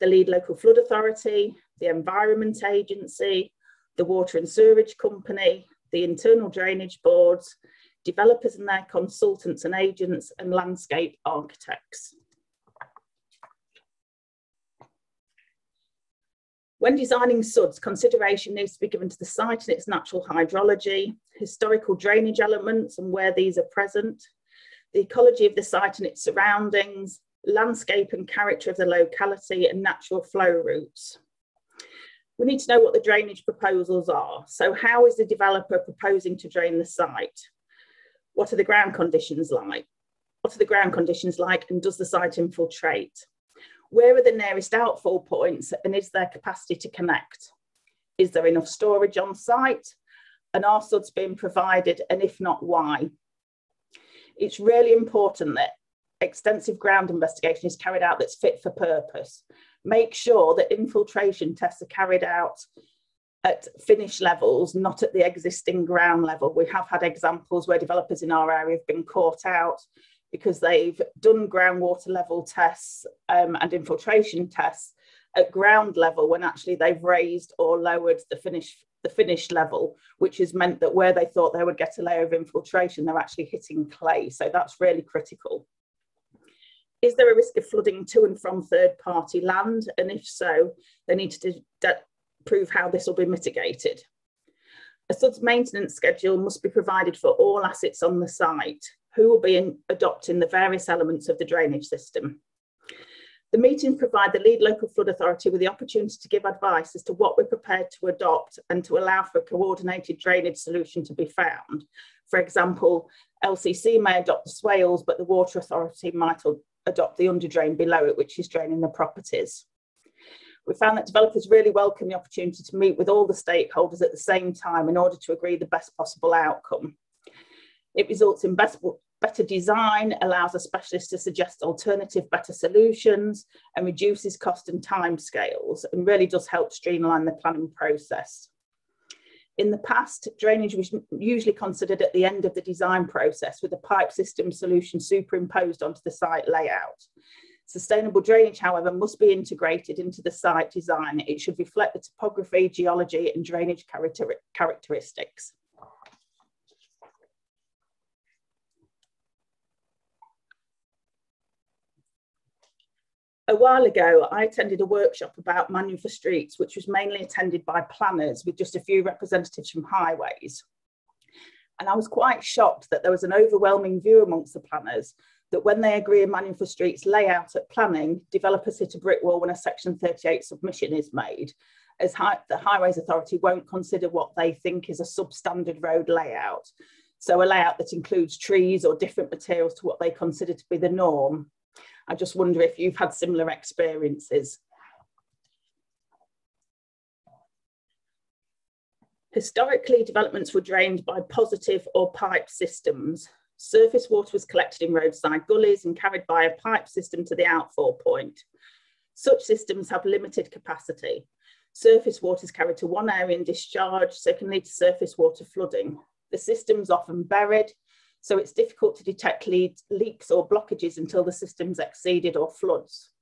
Speaker 5: The lead local flood authority, the Environment Agency, the Water and Sewerage Company, the internal drainage boards, developers and their consultants and agents, and landscape architects. When designing SUDs, consideration needs to be given to the site and its natural hydrology, historical drainage elements and where these are present, the ecology of the site and its surroundings, landscape and character of the locality and natural flow routes. We need to know what the drainage proposals are. So how is the developer proposing to drain the site? What are the ground conditions like? What are the ground conditions like and does the site infiltrate? Where are the nearest outfall points and is there capacity to connect? Is there enough storage on site? And are SUDs being provided and if not, why? It's really important that extensive ground investigation is carried out that's fit for purpose. Make sure that infiltration tests are carried out at finish levels, not at the existing ground level. We have had examples where developers in our area have been caught out because they've done groundwater level tests um, and infiltration tests at ground level when actually they've raised or lowered the finish the finished level, which has meant that where they thought they would get a layer of infiltration, they're actually hitting clay. So that's really critical. Is there a risk of flooding to and from third party land? And if so, they need to prove how this will be mitigated. A SUDS maintenance schedule must be provided for all assets on the site who will be in, adopting the various elements of the drainage system. The meetings provide the lead local flood authority with the opportunity to give advice as to what we're prepared to adopt and to allow for a coordinated drainage solution to be found. For example, LCC may adopt the swales, but the water authority might adopt the underdrain below it, which is draining the properties. We found that developers really welcome the opportunity to meet with all the stakeholders at the same time in order to agree the best possible outcome. It results in best, better design, allows a specialist to suggest alternative better solutions and reduces cost and time scales and really does help streamline the planning process. In the past, drainage was usually considered at the end of the design process with a pipe system solution superimposed onto the site layout. Sustainable drainage, however, must be integrated into the site design. It should reflect the topography, geology and drainage character characteristics. A while ago, I attended a workshop about manual for streets, which was mainly attended by planners with just a few representatives from highways. And I was quite shocked that there was an overwhelming view amongst the planners that when they agree a manual for streets layout at planning, developers hit a brick wall when a Section 38 submission is made, as high, the Highways Authority won't consider what they think is a substandard road layout. So a layout that includes trees or different materials to what they consider to be the norm I just wonder if you've had similar experiences. Historically, developments were drained by positive or pipe systems. Surface water was collected in roadside gullies and carried by a pipe system to the outfall point. Such systems have limited capacity. Surface water is carried to one area and discharged, so it can lead to surface water flooding. The system's often buried, so it's difficult to detect leaks or blockages until the system's exceeded or floods.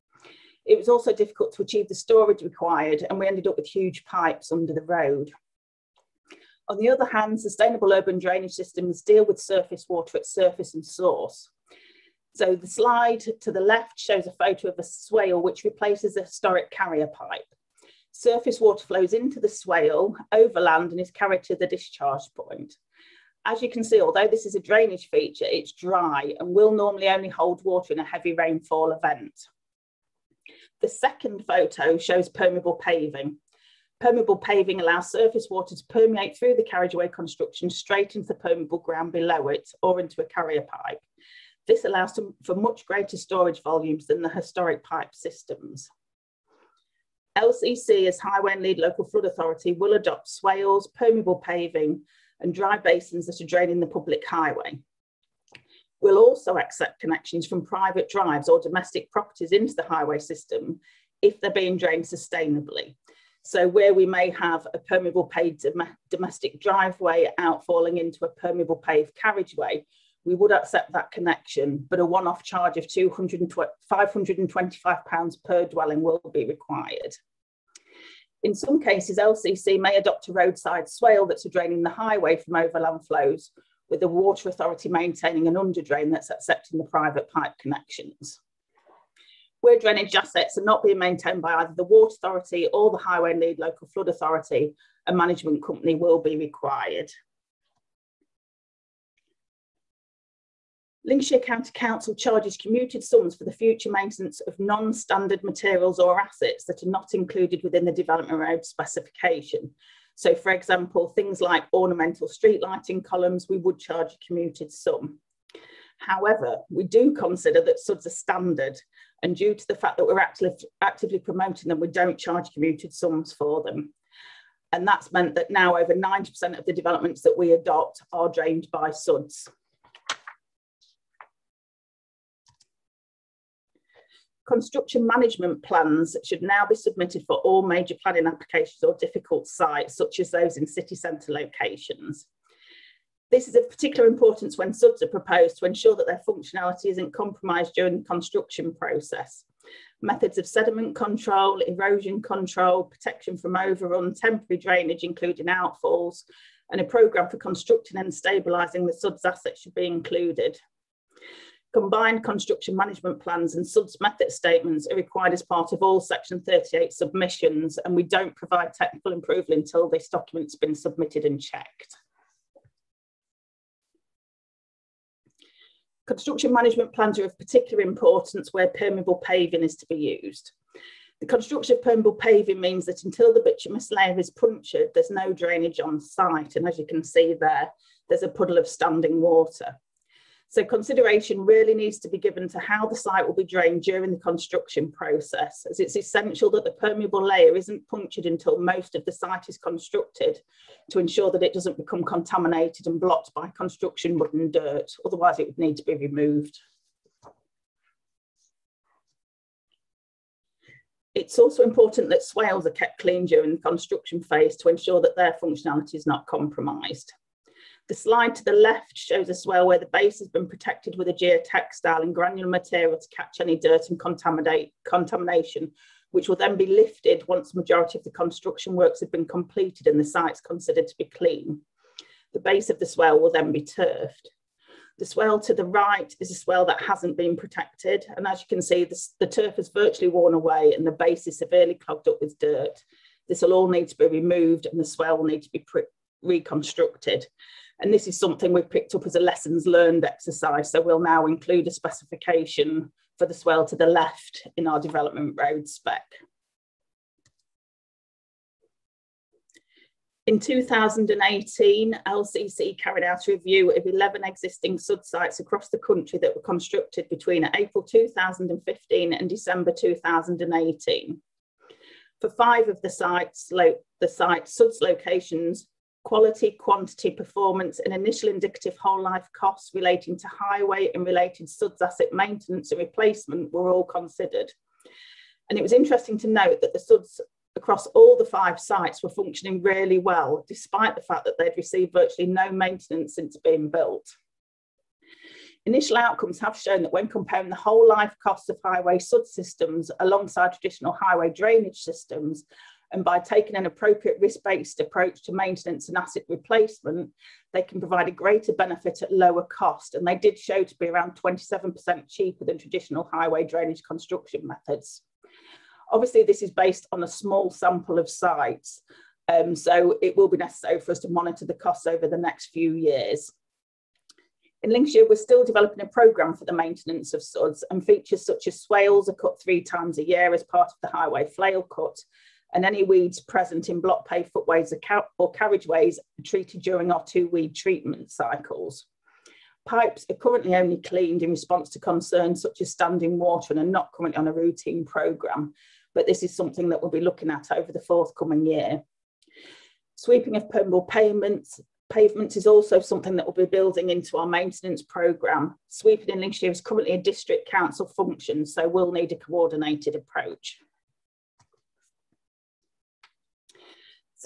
Speaker 5: It was also difficult to achieve the storage required and we ended up with huge pipes under the road. On the other hand, sustainable urban drainage systems deal with surface water at surface and source. So the slide to the left shows a photo of a swale which replaces a historic carrier pipe. Surface water flows into the swale, overland and is carried to the discharge point. As you can see, although this is a drainage feature, it's dry and will normally only hold water in a heavy rainfall event. The second photo shows permeable paving. Permeable paving allows surface water to permeate through the carriageway construction straight into the permeable ground below it or into a carrier pipe. This allows for much greater storage volumes than the historic pipe systems. LCC as Highway and Lead Local Flood Authority will adopt swales, permeable paving and dry basins that are draining the public highway. We'll also accept connections from private drives or domestic properties into the highway system if they're being drained sustainably. So where we may have a permeable paved domestic driveway outfalling into a permeable paved carriageway, we would accept that connection, but a one-off charge of 525 pounds per dwelling will be required. In some cases, LCC may adopt a roadside swale that's a draining the highway from overland flows, with the Water Authority maintaining an underdrain that's accepting the private pipe connections. Where drainage assets are not being maintained by either the Water Authority or the Highway Lead Local Flood Authority, a management company will be required. Lincolnshire County Council charges commuted sums for the future maintenance of non-standard materials or assets that are not included within the development road specification. So for example, things like ornamental street lighting columns, we would charge a commuted sum. However, we do consider that SUDs are standard and due to the fact that we're active, actively promoting them, we don't charge commuted sums for them. And that's meant that now over 90% of the developments that we adopt are drained by SUDs. Construction management plans should now be submitted for all major planning applications or difficult sites, such as those in city centre locations. This is of particular importance when SUDs are proposed to ensure that their functionality isn't compromised during the construction process. Methods of sediment control, erosion control, protection from overrun, temporary drainage, including outfalls, and a programme for constructing and stabilising the SUDS assets should be included. Combined construction management plans and SUDS method statements are required as part of all Section 38 submissions, and we don't provide technical approval until this document's been submitted and checked. Construction management plans are of particular importance where permeable paving is to be used. The construction of permeable paving means that until the bituminous layer is punctured, there's no drainage on site. And as you can see there, there's a puddle of standing water. So consideration really needs to be given to how the site will be drained during the construction process, as it's essential that the permeable layer isn't punctured until most of the site is constructed to ensure that it doesn't become contaminated and blocked by construction mud and dirt, otherwise it would need to be removed. It's also important that swales are kept clean during the construction phase to ensure that their functionality is not compromised. The slide to the left shows a swale where the base has been protected with a geotextile and granular material to catch any dirt and contamination, which will then be lifted once the majority of the construction works have been completed and the site's considered to be clean. The base of the swale will then be turfed. The swale to the right is a swale that hasn't been protected. And as you can see, the, the turf has virtually worn away and the base is severely clogged up with dirt. This will all need to be removed and the swale will need to be reconstructed. And this is something we've picked up as a lessons learned exercise. So we'll now include a specification for the swale to the left in our development road spec. In 2018, LCC carried out a review of 11 existing SUD sites across the country that were constructed between April 2015 and December 2018. For five of the sites, the site SUDS locations, quality, quantity, performance, and initial indicative whole life costs relating to highway and related SUDS asset maintenance and replacement were all considered. And it was interesting to note that the SUDS across all the five sites were functioning really well, despite the fact that they'd received virtually no maintenance since being built. Initial outcomes have shown that when comparing the whole life costs of highway SUD systems alongside traditional highway drainage systems, and by taking an appropriate risk-based approach to maintenance and asset replacement, they can provide a greater benefit at lower cost. And they did show to be around 27% cheaper than traditional highway drainage construction methods. Obviously, this is based on a small sample of sites. Um, so it will be necessary for us to monitor the costs over the next few years. In Lincolnshire, we're still developing a programme for the maintenance of SUDs and features such as swales are cut three times a year as part of the highway flail cut and any weeds present in block paved footways or carriageways are treated during our two weed treatment cycles. Pipes are currently only cleaned in response to concerns such as standing water and are not currently on a routine programme, but this is something that we'll be looking at over the forthcoming year. Sweeping of permeable payments, pavements is also something that we'll be building into our maintenance programme. Sweeping in Lincolnshire is currently a district council function, so we'll need a coordinated approach.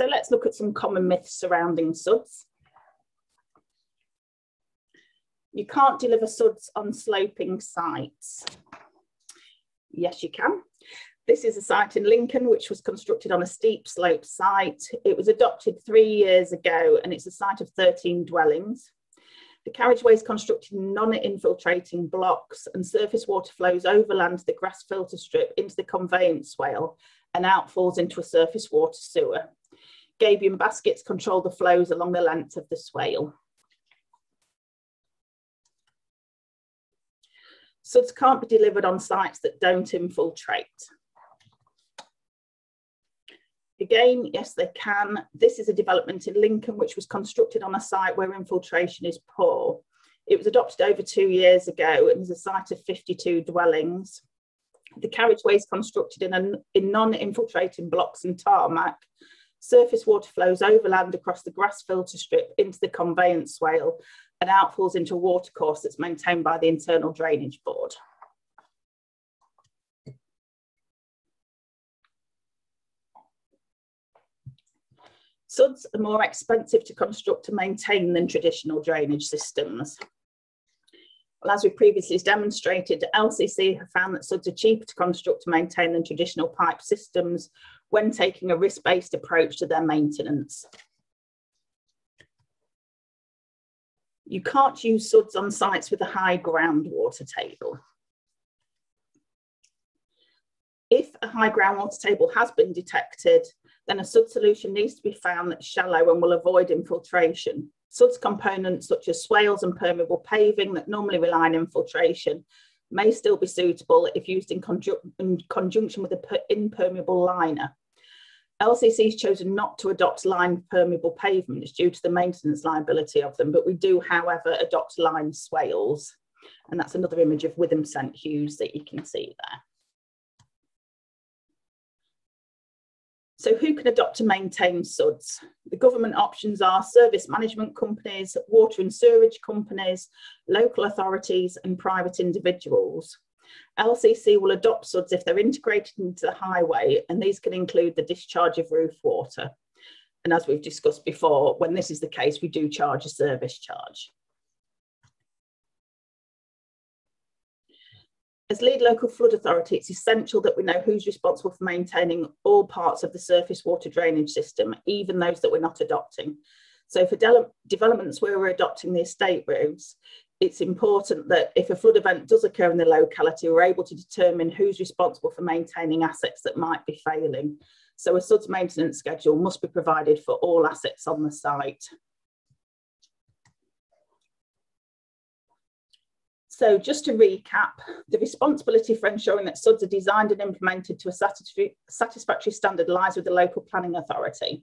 Speaker 5: So let's look at some common myths surrounding SUDs. You can't deliver SUDs on sloping sites. Yes, you can. This is a site in Lincoln, which was constructed on a steep slope site. It was adopted three years ago, and it's a site of 13 dwellings. The carriageway is constructed in non-infiltrating blocks and surface water flows overland the grass filter strip into the conveyance swale and outfalls into a surface water sewer. Gabion baskets control the flows along the length of the swale. SUDS can't be delivered on sites that don't infiltrate. Again, yes, they can. This is a development in Lincoln, which was constructed on a site where infiltration is poor. It was adopted over two years ago and is a site of 52 dwellings. The carriageway is constructed in, in non-infiltrating blocks and tarmac. Surface water flows overland across the grass filter strip into the conveyance swale and outfalls into a watercourse that's maintained by the Internal Drainage Board. SUDs are more expensive to construct and maintain than traditional drainage systems. Well, as we previously demonstrated, LCC have found that SUDs are cheaper to construct and maintain than traditional pipe systems when taking a risk-based approach to their maintenance. You can't use SUDs on sites with a high groundwater table. If a high groundwater table has been detected, then a SUD solution needs to be found that's shallow and will avoid infiltration. SUDS components such as swales and permeable paving that normally rely on infiltration may still be suitable if used in, conju in conjunction with an impermeable liner. LCC has chosen not to adopt lime permeable pavements due to the maintenance liability of them, but we do, however, adopt lime swales. And that's another image of Witham St Hughs that you can see there. So who can adopt and maintain SUDs? The government options are service management companies, water and sewerage companies, local authorities and private individuals. LCC will adopt SUDs if they're integrated into the highway and these can include the discharge of roof water. And as we've discussed before, when this is the case, we do charge a service charge. As lead local flood authority, it's essential that we know who's responsible for maintaining all parts of the surface water drainage system, even those that we're not adopting. So for de developments where we're adopting the estate routes, it's important that if a flood event does occur in the locality, we're able to determine who's responsible for maintaining assets that might be failing. So a SUDS maintenance schedule must be provided for all assets on the site. So just to recap, the responsibility for ensuring that SUDs are designed and implemented to a satisfactory standard lies with the local planning authority.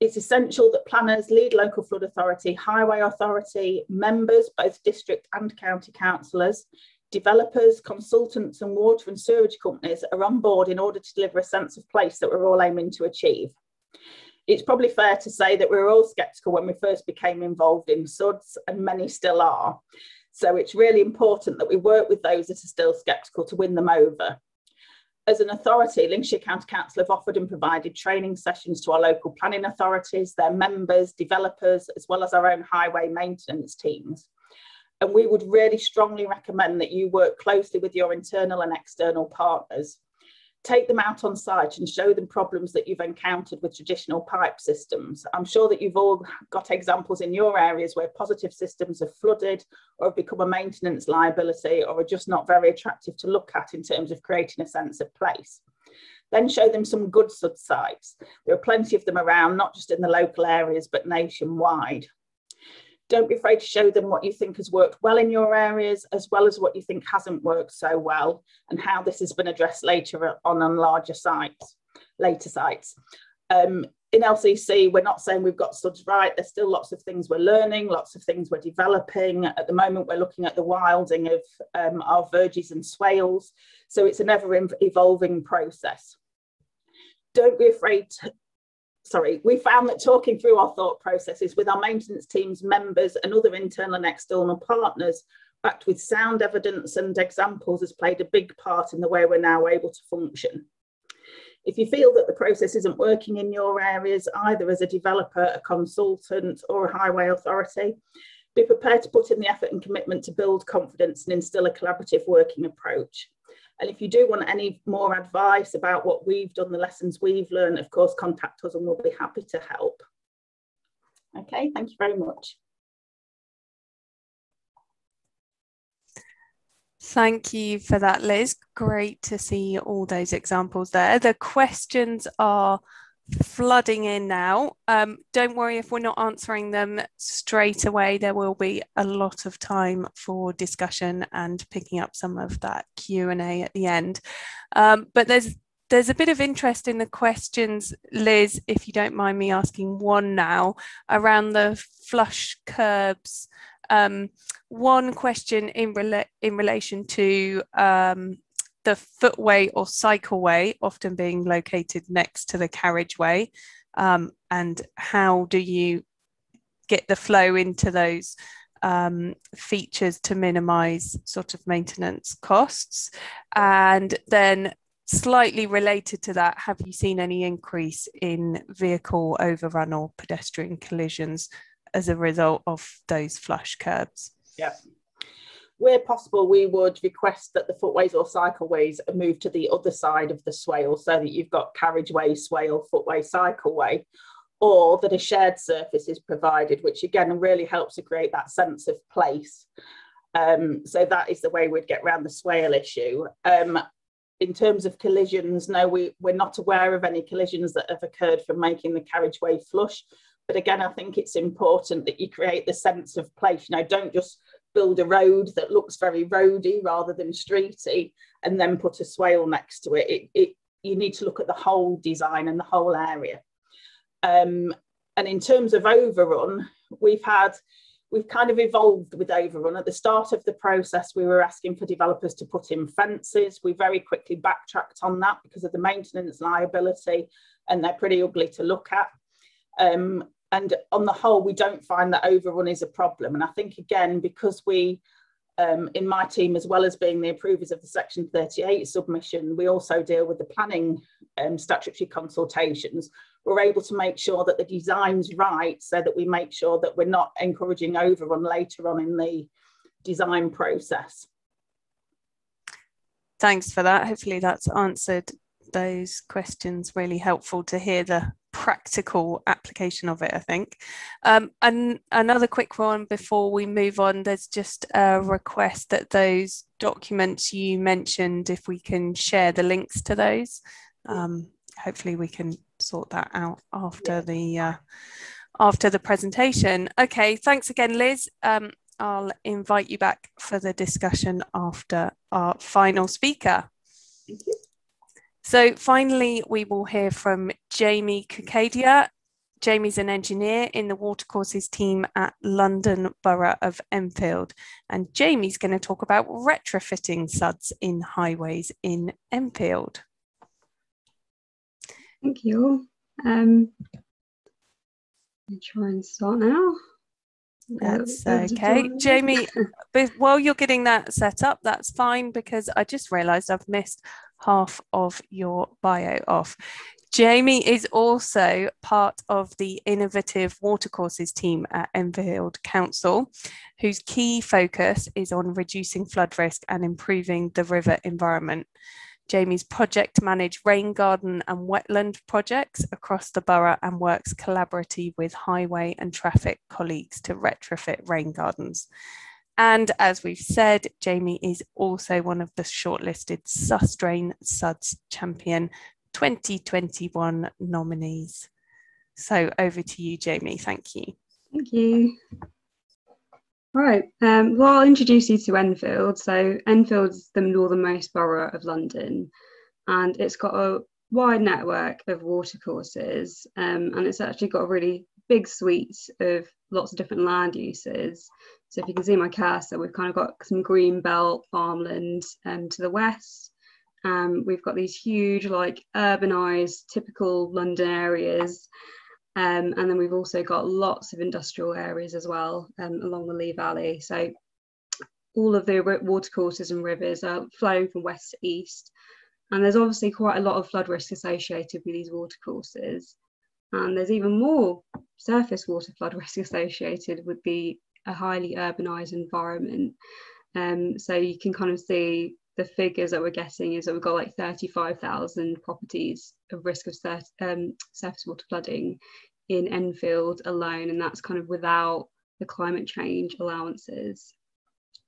Speaker 5: It's essential that planners, lead local flood authority, highway authority, members, both district and county councillors, developers, consultants and water and sewage companies are on board in order to deliver a sense of place that we're all aiming to achieve. It's probably fair to say that we were all sceptical when we first became involved in SUDs and many still are. So it's really important that we work with those that are still sceptical to win them over. As an authority, Lincolnshire County Council have offered and provided training sessions to our local planning authorities, their members, developers, as well as our own highway maintenance teams. And we would really strongly recommend that you work closely with your internal and external partners take them out on site and show them problems that you've encountered with traditional pipe systems. I'm sure that you've all got examples in your areas where positive systems have flooded or have become a maintenance liability or are just not very attractive to look at in terms of creating a sense of place. Then show them some good SuDS sites. There are plenty of them around, not just in the local areas, but nationwide. Don't be afraid to show them what you think has worked well in your areas, as well as what you think hasn't worked so well, and how this has been addressed later on on larger sites, later sites. Um, in LCC, we're not saying we've got SUDs right. There's still lots of things we're learning, lots of things we're developing. At the moment, we're looking at the wilding of um, our verges and swales. So it's an ever evolving process. Don't be afraid sorry, we found that talking through our thought processes with our maintenance teams, members, and other internal and external partners, backed with sound evidence and examples, has played a big part in the way we're now able to function. If you feel that the process isn't working in your areas, either as a developer, a consultant, or a highway authority, be prepared to put in the effort and commitment to build confidence and instill a collaborative working approach. And if you do want any more advice about what we've done, the lessons we've learned, of course, contact us and we'll be happy to help. Okay, thank you very much.
Speaker 2: Thank you for that, Liz. Great to see all those examples there. The questions are flooding in now. Um, don't worry if we're not answering them straight away. There will be a lot of time for discussion and picking up some of that Q and A at the end. Um, but there's there's a bit of interest in the questions, Liz, if you don't mind me asking one now around the flush curbs. Um, one question in, rela- in relation to um, the footway or cycleway often being located next to the carriageway um, and how do you get the flow into those um, features to minimize sort of maintenance costs? And then slightly related to that have you seen any increase in vehicle overrun or pedestrian collisions as a result of those flush curbs?
Speaker 5: Yeah where possible, we would request that the footways or cycleways are moved to the other side of the swale so that you've got carriageway, swale, footway, cycleway, or that a shared surface is provided, which again really helps to create that sense of place. Um, so that is the way we'd get around the swale issue. Um, in terms of collisions, no, we, we're not aware of any collisions that have occurred from making the carriageway flush. But again, I think it's important that you create the sense of place. You know, don't just build a road that looks very roady rather than streety and then put a swale next to it. It, it you need to look at the whole design and the whole area. Um, and in terms of overrun, we've had we've kind of evolved with overrun. At the start of the process, we were asking for developers to put in fences. We very quickly backtracked on that because of the maintenance liability, and they're pretty ugly to look at. Um, and on the whole, we don't find that overrun is a problem. And I think again, because we, um, in my team, as well as being the approvers of the Section 38 submission, we also deal with the planning um, statutory consultations. We're able to make sure that the design's right so that we make sure that we're not encouraging overrun later on in the design process.
Speaker 2: Thanks for that. Hopefully that's answered those questions really helpful to hear the practical application of it, I think. Um, and another quick one before we move on, there's just a request that those documents you mentioned, if we can share the links to those, um, hopefully we can sort that out after yeah. the uh, after the presentation. Okay, thanks again, Liz. Um, I'll invite you back for the discussion after our final speaker. Thank you. So finally, we will hear from Jamie Kukadia. Jamie's an engineer in the watercourses team at London Borough of Enfield. And Jamie's going to talk about retrofitting SUDs in highways in Enfield.
Speaker 6: Thank you. Um, try and start now.
Speaker 2: That's okay. Jamie, while you're getting that set up, that's fine because I just realized I've missed half of your bio off. Jamie is also part of the innovative watercourses team at Enfield Council, whose key focus is on reducing flood risk and improving the river environment. Jamie's project manage rain garden and wetland projects across the borough and works collaboratively with highway and traffic colleagues to retrofit rain gardens. And as we've said, Jamie is also one of the shortlisted susdrain Suds Champion 2021 nominees. So over to you, Jamie. Thank you.
Speaker 6: Thank you. Right, um, well, I'll introduce you to Enfield. So, Enfield's the northernmost borough of London, and it's got a wide network of watercourses, um, and it's actually got a really big suite of lots of different land uses. So if you can see my cursor, we've kind of got some green belt farmland um, to the west. Um, we've got these huge, like urbanized, typical London areas. Um, and then we've also got lots of industrial areas as well um, along the Lee Valley. So all of the watercourses and rivers are flowing from west to east. And there's obviously quite a lot of flood risk associated with these watercourses. And there's even more surface water flood risk associated with the a highly urbanized environment. Um, so you can kind of see the figures that we're getting is that we've got like 35,000 properties of risk of sur um, surface water flooding in Enfield alone, and that's kind of without the climate change allowances.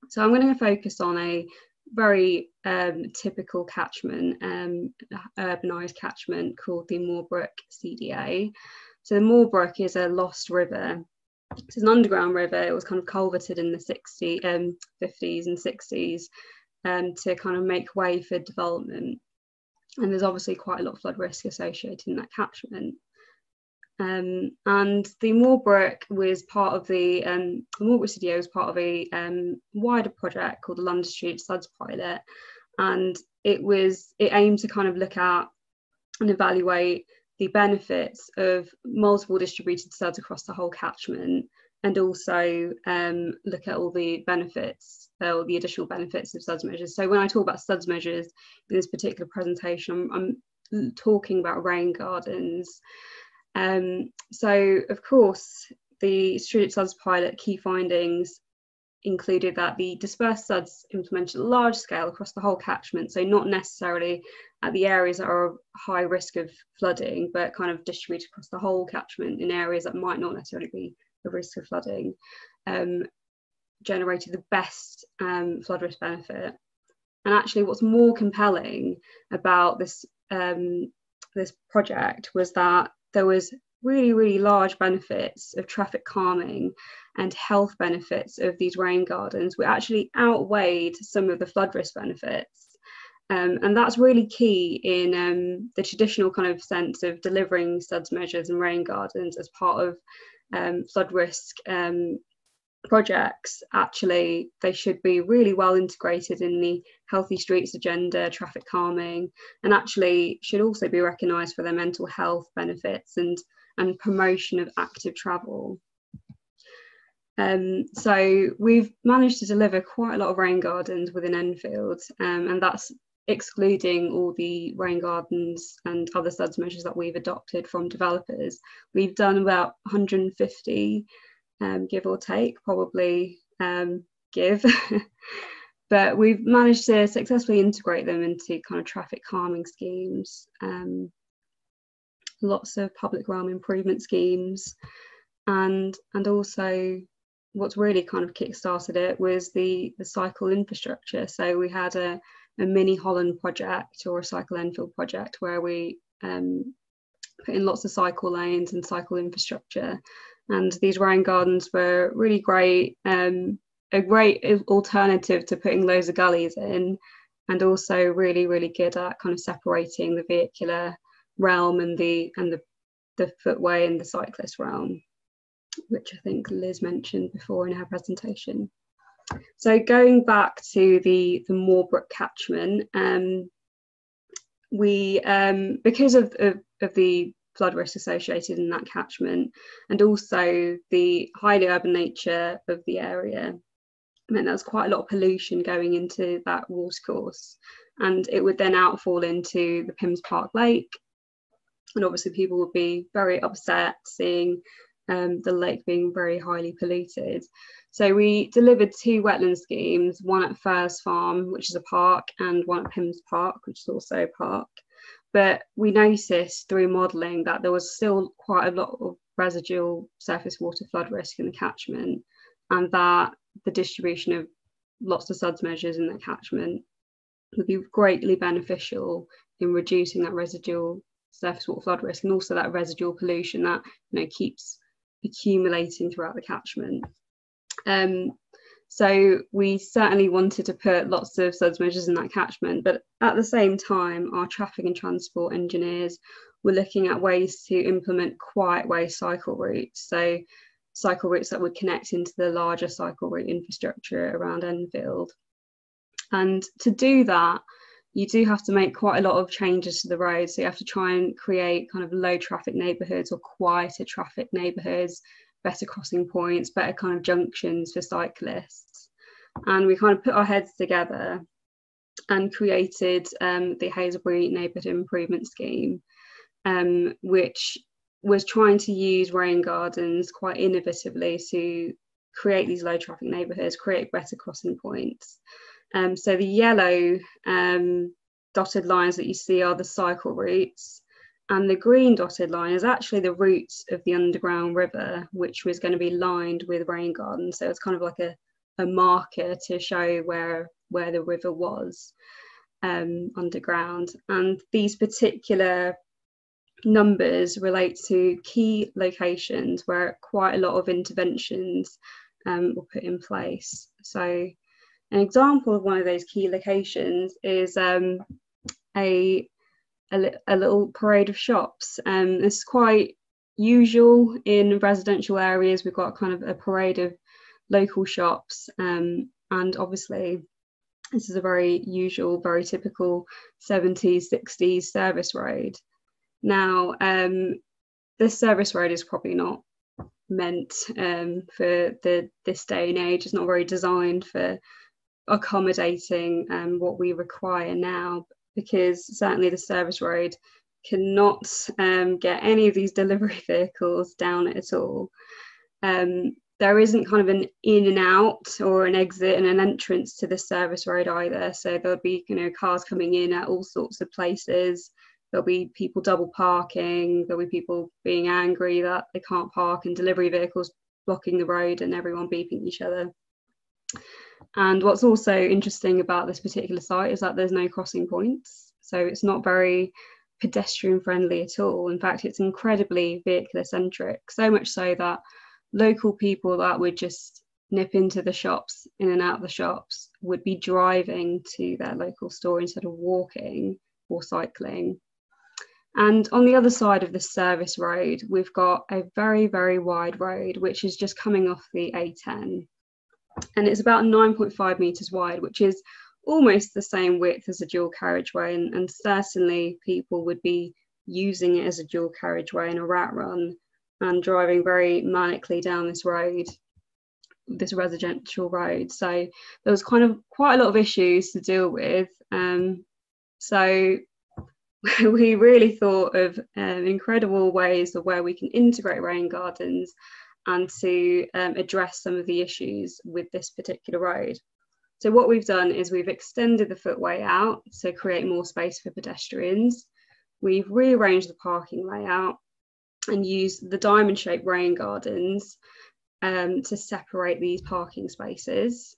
Speaker 6: So I'm going to focus on a very um, typical catchment, um, urbanised catchment called the Moorbrook CDA. So the Moorbrook is a lost river. It's an underground river. It was kind of culverted in the 60s, um, 50s and 60s um, to kind of make way for development. And there's obviously quite a lot of flood risk associated in that catchment. Um, and the Moorbrook was part of the, um, the CDA was part of a um, wider project called the London Street Suds Pilot. And it was, it aimed to kind of look at and evaluate the benefits of multiple distributed suds across the whole catchment and also um, look at all the benefits uh, or the additional benefits of SUDS measures. So when I talk about SUDS measures in this particular presentation, I'm, I'm talking about rain gardens. Um, so of course, the Strategic SUDS pilot key findings included that the dispersed SUDS implemented at large scale across the whole catchment, so not necessarily at the areas that are high risk of flooding, but kind of distributed across the whole catchment in areas that might not necessarily be a risk of flooding, um, generated the best um, flood risk benefit. And actually, what's more compelling about this um, this project was that there was really, really large benefits of traffic calming and health benefits of these rain gardens, which actually outweighed some of the flood risk benefits. Um, and that's really key in um, the traditional kind of sense of delivering SUDS measures and rain gardens as part of um, flood risk um, projects. Actually, they should be really well integrated in the healthy streets agenda, traffic calming, and actually should also be recognised for their mental health benefits and, and promotion of active travel. Um, so we've managed to deliver quite a lot of rain gardens within Enfield, um, and that's excluding all the rain gardens and other SUDS measures that we've adopted from developers, we've done about 150, um, give or take, probably um, give. but we've managed to successfully integrate them into kind of traffic calming schemes, um, lots of public realm improvement schemes, and and also what's really kind of kick-started it was the the cycle infrastructure. So we had a a mini Holland project or a cycle Enfield project where we um, put in lots of cycle lanes and cycle infrastructure. And these rain gardens were really great, um, a great alternative to putting loads of gullies in, and also really, really good at kind of separating the vehicular realm and the and the, the footway and the cyclist realm, which I think Liz mentioned before in her presentation. So going back to the, the Moorbrook catchment, um, we, um, because of, of, of the flood risk associated in that catchment and also the highly urban nature of the area, meant there was quite a lot of pollution going into that watercourse and it would then outfall into the Pymmes Park Lake. And obviously people would be very upset seeing um, the lake being very highly polluted. So we delivered two wetland schemes, one at Firs Farm, which is a park, and one at Pymmes Park, which is also a park. But we noticed through modelling that there was still quite a lot of residual surface water flood risk in the catchment, and that the distribution of lots of SUDS measures in the catchment would be greatly beneficial in reducing that residual surface water flood risk and also that residual pollution that you know keeps accumulating throughout the catchment. Um, so we certainly wanted to put lots of SUDS measures in that catchment, but at the same time, our traffic and transport engineers were looking at ways to implement quiet way cycle routes. So cycle routes that would connect into the larger cycle route infrastructure around Enfield. And to do that, you do have to make quite a lot of changes to the road. So you have to try and create kind of low traffic neighbourhoods or quieter traffic neighbourhoods better crossing points, better kind of junctions for cyclists. And we kind of put our heads together and created um, the Hazelbury Neighbourhood Improvement Scheme, um, which was trying to use rain gardens quite innovatively to create these low traffic neighbourhoods, create better crossing points. Um, so the yellow um, dotted lines that you see are the cycle routes and the green dotted line is actually the route of the underground river, which was going to be lined with rain gardens. So it's kind of like a, a marker to show where where the river was um, underground. And these particular numbers relate to key locations where quite a lot of interventions um, were put in place. So an example of one of those key locations is um, a, a, a, little parade of shops. Um, it's quite usual in residential areas. We've got kind of a parade of local shops um, and obviously this is a very usual, very typical 70s, 60s service road. Now, um, this service road is probably not meant um, for the this day and age. It's not very designed for accommodating um, what we require now, because certainly the service road cannot um, get any of these delivery vehicles down at all. Um, there isn't kind of an in and out or an exit and an entrance to the service road either. So there'll be you know cars coming in at all sorts of places there'll be people double parking, there'll be people being angry that they can't park and delivery vehicles blocking the road and everyone beeping each other. And what's also interesting about this particular site is that there's no crossing points. So it's not very pedestrian friendly at all. In fact, it's incredibly vehicular centric, so much so that local people that would just nip into the shops, in and out of the shops, would be driving to their local store instead of walking or cycling. And on the other side of the service road, we've got a very, very wide road, which is just coming off the A10. And it's about 9.5 metres wide, which is almost the same width as a dual carriageway. And, and certainly people would be using it as a dual carriageway in a rat run and driving very manically down this road, this residential road. So there was kind of quite a lot of issues to deal with. Um, so we really thought of um, incredible ways of where we can integrate rain gardens and to um, address some of the issues with this particular road. So what we've done is we've extended the footway out to create more space for pedestrians. We've rearranged the parking layout and used the diamond shaped rain gardens um, to separate these parking spaces.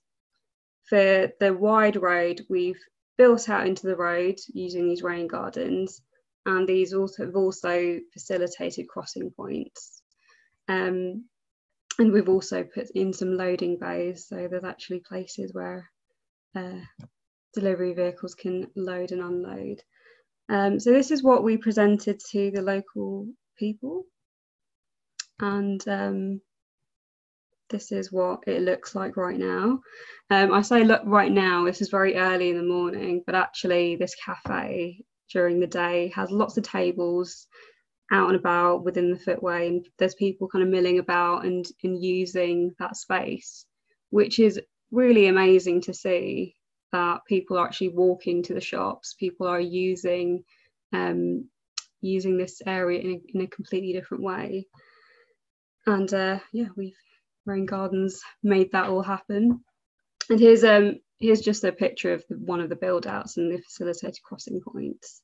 Speaker 6: For the wide road, we've built out into the road using these rain gardens, and these also have also facilitated crossing points. Um, and we've also put in some loading bays, so there's actually places where uh, delivery vehicles can load and unload. Um, so this is what we presented to the local people. And um, this is what it looks like right now. Um, I say look right now, this is very early in the morning, but actually this cafe during the day has lots of tables out and about within the footway and there's people kind of milling about and, and using that space, which is really amazing to see that people are actually walking to the shops, people are using um, using this area in a, in a completely different way. And uh, yeah, we've Rain Gardens made that all happen. And here's um here's just a picture of the, one of the build outs and the facilitated crossing points,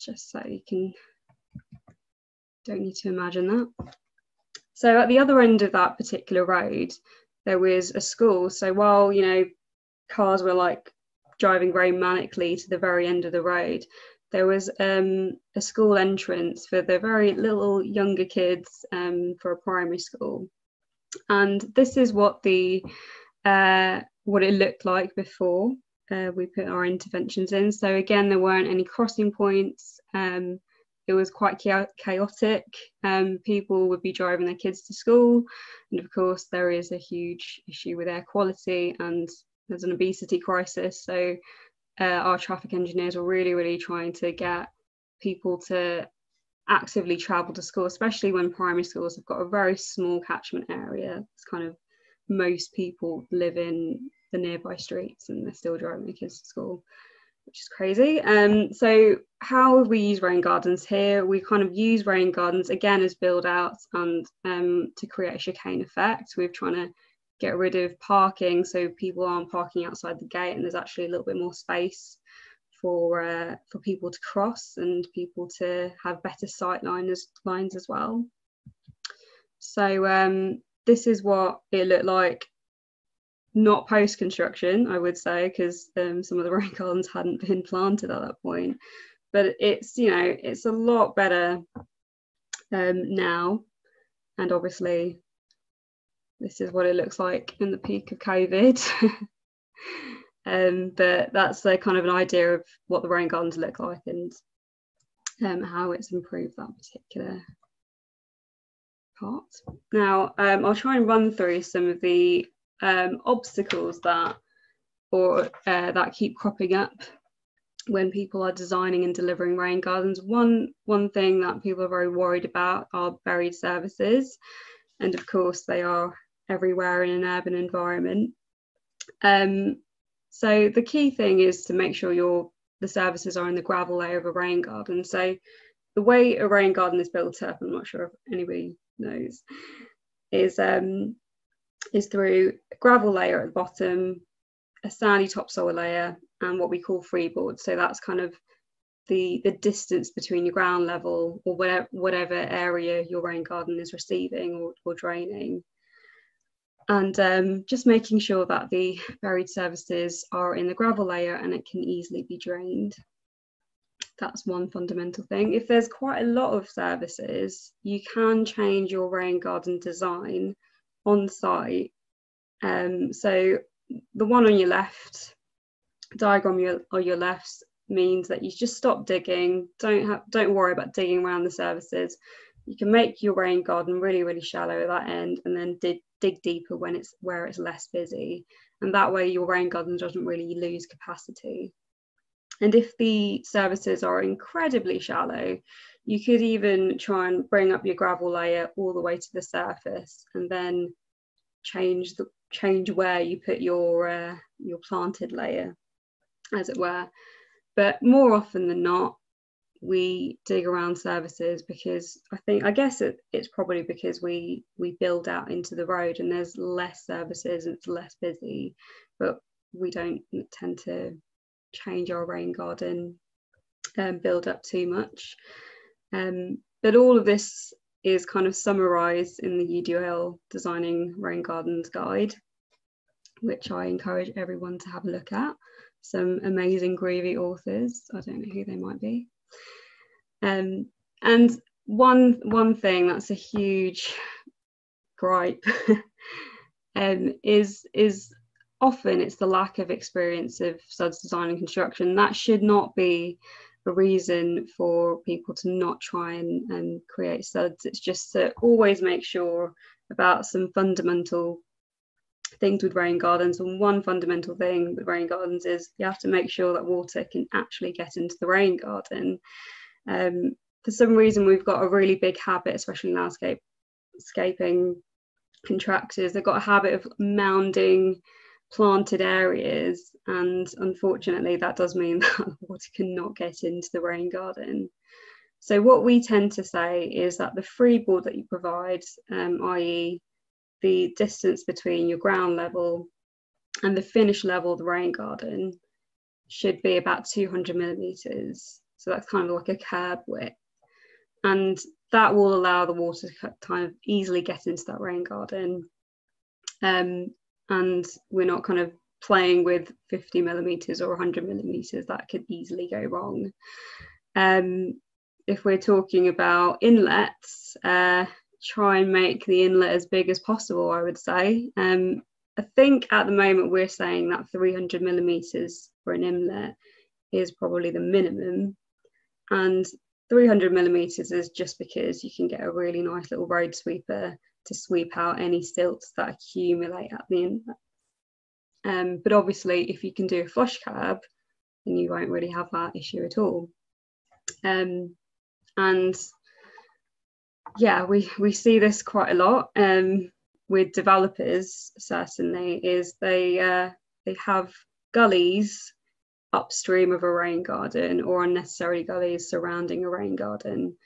Speaker 6: just so you can don't need to imagine that. So at the other end of that particular road, there was a school. So while you know cars were like driving very manically to the very end of the road, there was um, a school entrance for the very little younger kids um, for a primary school and this is what the uh, what it looked like before uh, we put our interventions in. So again, there weren't any crossing points. Um, it was quite chaotic. Um, people would be driving their kids to school, and of course, there is a huge issue with air quality, and there's an obesity crisis. So uh, our traffic engineers were really, really trying to get people to actively travel to school, especially when primary schools have got a very small catchment area. It's kind of most people live in the nearby streets and they're still driving their kids to school, which is crazy. Um, so how we use rain gardens here, we kind of use rain gardens again as build outs and um, to create a chicane effect. We're trying to get rid of parking so people aren't parking outside the gate and there's actually a little bit more space for uh, for people to cross and people to have better sight lines, lines as well. So um, this is what it looked like not post construction, I would say, because um, some of the rain gardens hadn't been planted at that point. But it's you know it's a lot better um, now, and obviously this is what it looks like in the peak of COVID. um, but that's a kind of an idea of what the rain gardens look like and um, how it's improved that particular part. Now, um, I'll try and run through some of the um, obstacles that or uh, that keep cropping up when people are designing and delivering rain gardens. One one thing that people are very worried about are buried services, and of course they are everywhere in an urban environment. Um, so the key thing is to make sure your the services are in the gravel layer of a rain garden. So the way a rain garden is built up, I'm not sure if anybody knows, is um, is through a gravel layer at the bottom, a sandy topsoil layer, and what we call freeboard. So that's kind of the the distance between your ground level or whatever whatever area your rain garden is receiving or, or draining. And um, just making sure that the buried services are in the gravel layer and it can easily be drained that's one fundamental thing. If there's quite a lot of services, you can change your rain garden design on site. Um, so the one on your left, diagram your, on your left means that you just stop digging. Don't have, don't worry about digging around the services. You can make your rain garden really, really shallow at that end, and then dig dig deeper when it's where it's less busy. And that way, your rain garden doesn't really lose capacity. And if the services are incredibly shallow, you could even try and bring up your gravel layer all the way to the surface and then change the change where you put your uh, your planted layer, as it were. But more often than not, we dig around services because I think I guess it, it's probably because we we build out into the road and there's less services and it's less busy, but we don't tend to change our rain garden and um, build up too much. Um, but all of this is kind of summarised in the UDL Designing Rain Gardens Guide, which I encourage everyone to have a look at. Some amazing groovy authors. I don't know who they might be. Um, and one one thing that's a huge gripe um, is is often it's the lack of experience of SUDS design and construction. That should not be a reason for people to not try and, and create SUDS. It's just to always make sure about some fundamental things with rain gardens. And one fundamental thing with rain gardens is you have to make sure that water can actually get into the rain garden. Um, for some reason, we've got a really big habit, especially landscape scaping contractors, they've got a habit of mounding planted areas and unfortunately that does mean that water cannot get into the rain garden. So what we tend to say is that the freeboard that you provide um, i.e the distance between your ground level and the finished level of the rain garden should be about 200 millimeters. So that's kind of like a curb width. And that will allow the water to kind of easily get into that rain garden. Um, and we're not kind of playing with 50 millimeters or 100 millimeters that could easily go wrong. Um, if we're talking about inlets uh, try and make the inlet as big as possible i would say. Um, i think at the moment we're saying that 300 millimeters for an inlet is probably the minimum. And 300 millimeters is just because you can get a really nice little road sweeper to sweep out any silts that accumulate at the inlet. Um, but obviously, if you can do a flush curb, then you won't really have that issue at all. Um, and yeah, we, we see this quite a lot um, with developers, certainly, is they, uh, they have gullies upstream of a rain garden or unnecessary gullies surrounding a rain garden.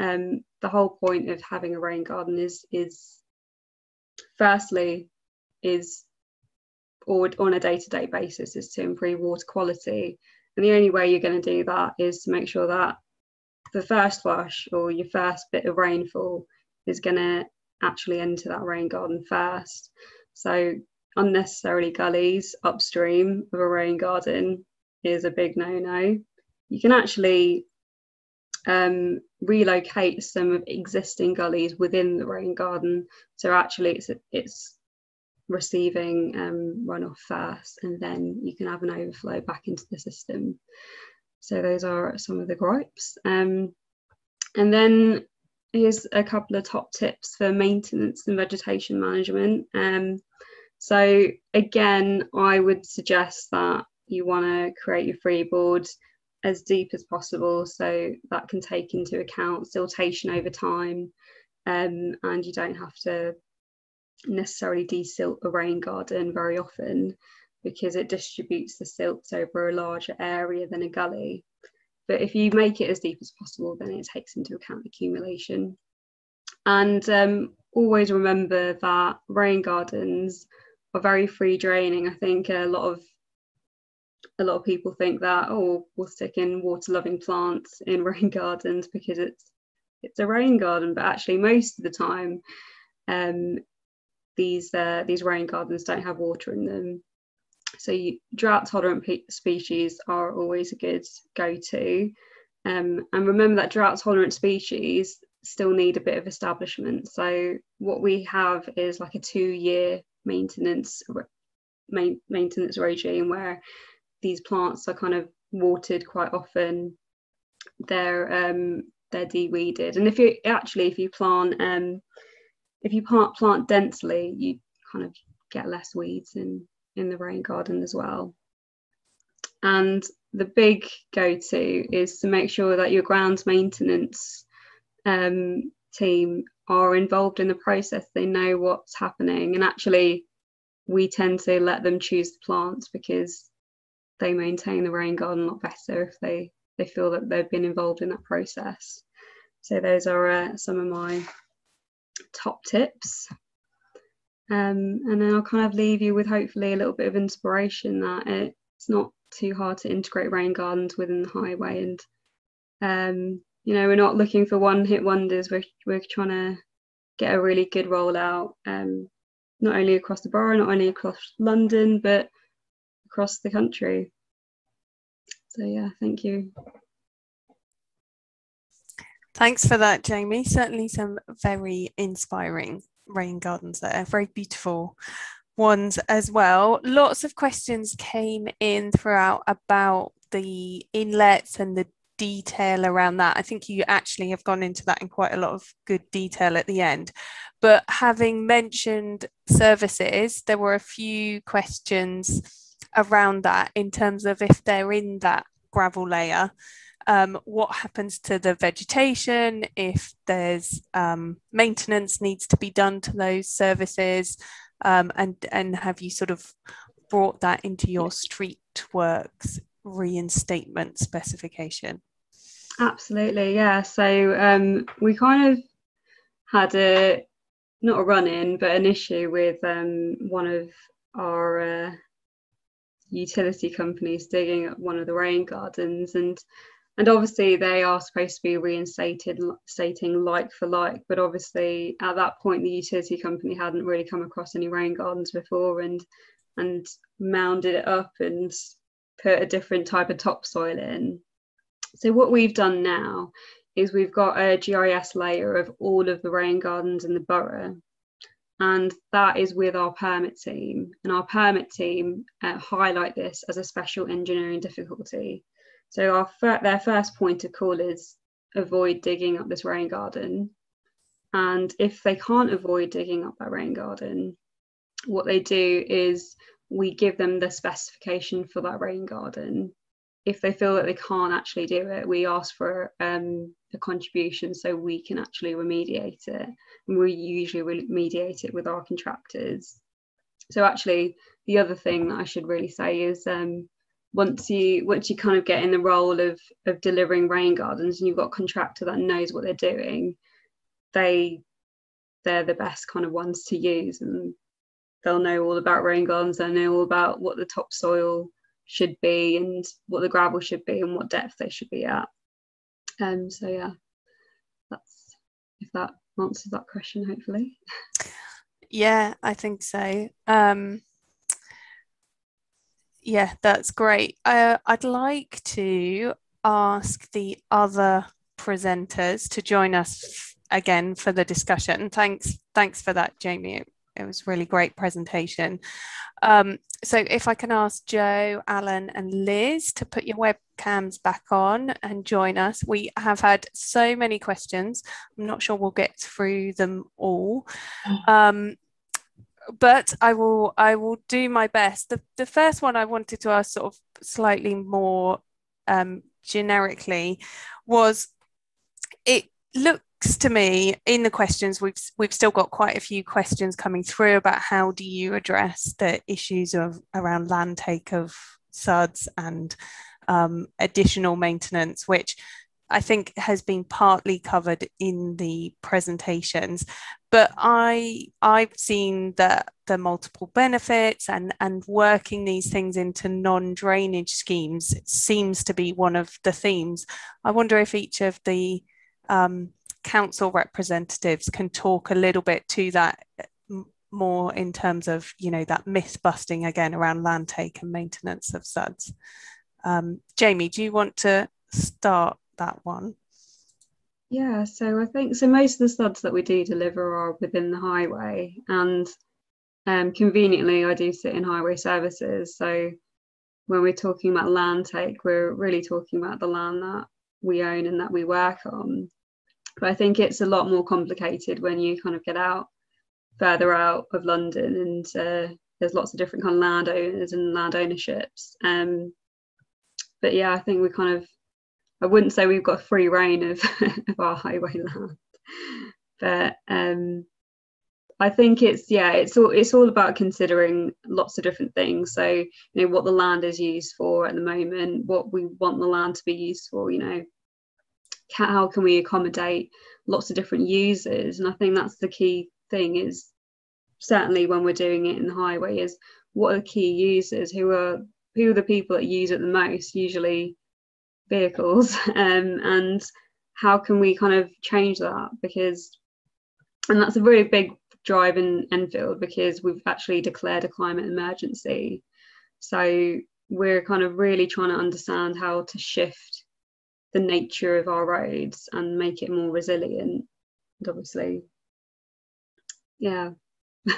Speaker 6: Um, the whole point of having a rain garden is is firstly is or on a day-to-day basis is to improve water quality and the only way you're going to do that is to make sure that the first wash or your first bit of rainfall is going to actually enter that rain garden first so unnecessarily gullies upstream of a rain garden is a big no-no. You can actually um, relocate some of existing gullies within the rain garden. So actually it's, it's receiving um, runoff first and then you can have an overflow back into the system. So those are some of the gripes. Um, and then here's a couple of top tips for maintenance and vegetation management. Um, so again, I would suggest that you want to create your freeboard as deep as possible so that can take into account siltation over time um, and you don't have to necessarily desilt a rain garden very often because it distributes the silts over a larger area than a gully. But if you make it as deep as possible, then it takes into account accumulation. And um, always remember that rain gardens are very free draining. I think a lot of a lot of people think that oh we'll stick in water loving plants in rain gardens because it's it's a rain garden. But actually most of the time um, these uh, these rain gardens don't have water in them. So you, drought tolerant species are always a good go-to. Um, and remember that drought tolerant species still need a bit of establishment. So what we have is like a two year maintenance maintenance regime where these plants are kind of watered quite often. They're um, they're de-weeded, and if you actually if you plant um, if you plant plant densely, you kind of get less weeds in in the rain garden as well. And the big go-to is to make sure that your grounds maintenance um, team are involved in the process. They know what's happening, and actually, we tend to let them choose the plants because they maintain the rain garden a lot better if they they feel that they've been involved in that process. So those are uh, some of my top tips. Um, and then I'll kind of leave you with hopefully a little bit of inspiration that it's not too hard to integrate rain gardens within the highway and um, you know we're not looking for one hit wonders we're, we're trying to get a really good rollout um, not only across the borough not only across London but across the country. So yeah, thank you.
Speaker 2: Thanks for that, Jamie. Certainly some very inspiring rain gardens there, very beautiful ones as well. Lots of questions came in throughout about the inlets and the detail around that. I think you actually have gone into that in quite a lot of good detail at the end. But having mentioned services, there were a few questions around that in terms of if they're in that gravel layer um, what happens to the vegetation if there's um, maintenance needs to be done to those services um, and and have you sort of brought that into your street works reinstatement specification?
Speaker 6: Absolutely yeah. So um, we kind of had a not a run in but an issue with um, one of our uh, utility companies digging up one of the rain gardens and and obviously they are supposed to be reinstated stating like for like but obviously at that point the utility company hadn't really come across any rain gardens before and and mounded it up and put a different type of topsoil in. So what we've done now is we've got a GIS layer of all of the rain gardens in the borough and that is with our permit team. And our permit team uh, highlight this as a special engineering difficulty. So our fir- their first point of call is avoid digging up this rain garden. And if they can't avoid digging up that rain garden, what they do is we give them the specification for that rain garden if they feel that they can't actually do it, we ask for um, a contribution so we can actually remediate it. And we usually remediate it with our contractors. So actually, the other thing that I should really say is um, once you once you kind of get in the role of of delivering rain gardens and you've got a contractor that knows what they're doing, they they're the best kind of ones to use and they'll know all about rain gardens, they know all about what the topsoil should be and what the gravel should be and what depth they should be at. Um, so yeah, that's if that answers that question, hopefully.
Speaker 2: Yeah, I think so. Um, Yeah, that's great. Uh, I'd like to ask the other presenters to join us again for the discussion. Thanks, thanks for that, Jamie. It, it was really great presentation. Um, so if I can ask Jo, Allen and Liz to put your webcams back on and join us. We have had so many questions. I'm not sure we'll get through them all. Um, but I will I will do my best. The, the first one I wanted to ask sort of slightly more um, generically was it look to me in the questions. We've we've still got quite a few questions coming through about how do you address the issues of around land take of suds and um, additional maintenance which I think has been partly covered in the presentations. But I I've seen that the multiple benefits and and working these things into non-drainage schemes seems to be one of the themes. I wonder if each of the um, council representatives can talk a little bit to that more in terms of you know that myth busting again around land take and maintenance of suds. Um, jamie do you want to start that one?
Speaker 6: Yeah so i think so most of the suds that we do deliver are within the highway and um, conveniently i do sit in highway services. So when we're talking about land take we're really talking about the land that we own and that we work on but I think it's a lot more complicated when you kind of get out further out of London and uh, there's lots of different kind of landowners and land ownerships. Um, but yeah, I think we kind of, I wouldn't say we've got free reign of, of our highway land, but um, I think it's yeah, it's all it's all about considering lots of different things. So you know what the land is used for at the moment, what we want the land to be used for. You know, how can we accommodate lots of different users? And i think that's the key thing is certainly when we're doing it in the highway is what are the key users? Who are who are the people that use it the most? Usually vehicles. Um, and how can we kind of change that? Because and that's a really big drive in enfield because we've actually declared a climate emergency. So we're kind of really trying to understand how to shift the nature of our roads and make it more resilient. And obviously yeah.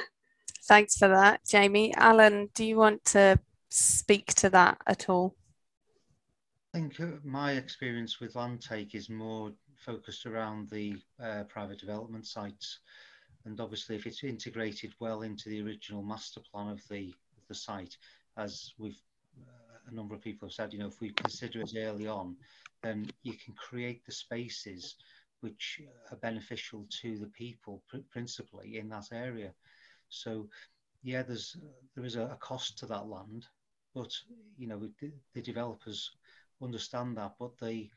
Speaker 2: Thanks for that jamie. Allen do you want to speak to that at all?
Speaker 4: I think uh, my experience with land take is more focused around the uh, private development sites. And obviously if it's integrated well into the original master plan of the of the site as we've uh, a number of people have said you know if we consider it early on then you can create the spaces which are beneficial to the people pr principally in that area. So yeah, there's there is a, a cost to that land, but you know the, the developers understand that, but they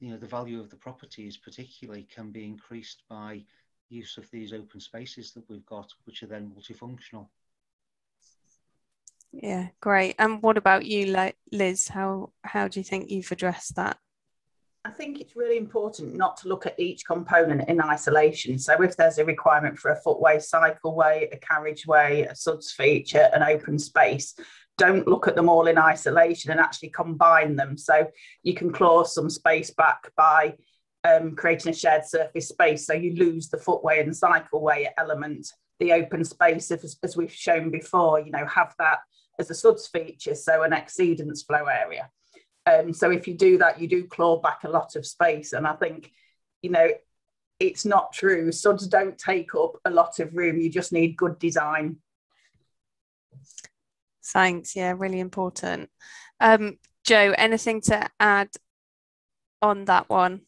Speaker 4: you know the value of the properties particularly can be increased by use of these open spaces that we've got, which are then multifunctional.
Speaker 2: Yeah, great. And what about you, Liz? How how do you think you've addressed that?
Speaker 5: I think it's really important not to look at each component in isolation. So if there's a requirement for a footway, cycleway, a carriageway, a suds feature, an open space, don't look at them all in isolation and actually combine them. So you can claw some space back by um, creating a shared surface space. So you lose the footway and cycleway element, the open space, as, as we've shown before, you know, have that as a suds feature, so an exceedance flow area. Um, so if you do that, you do claw back a lot of space. And I think, you know, it's not true. Suds don't take up a lot of room. You just need good design.
Speaker 2: Thanks. Yeah, really important. Um, Jo, anything to add on that one?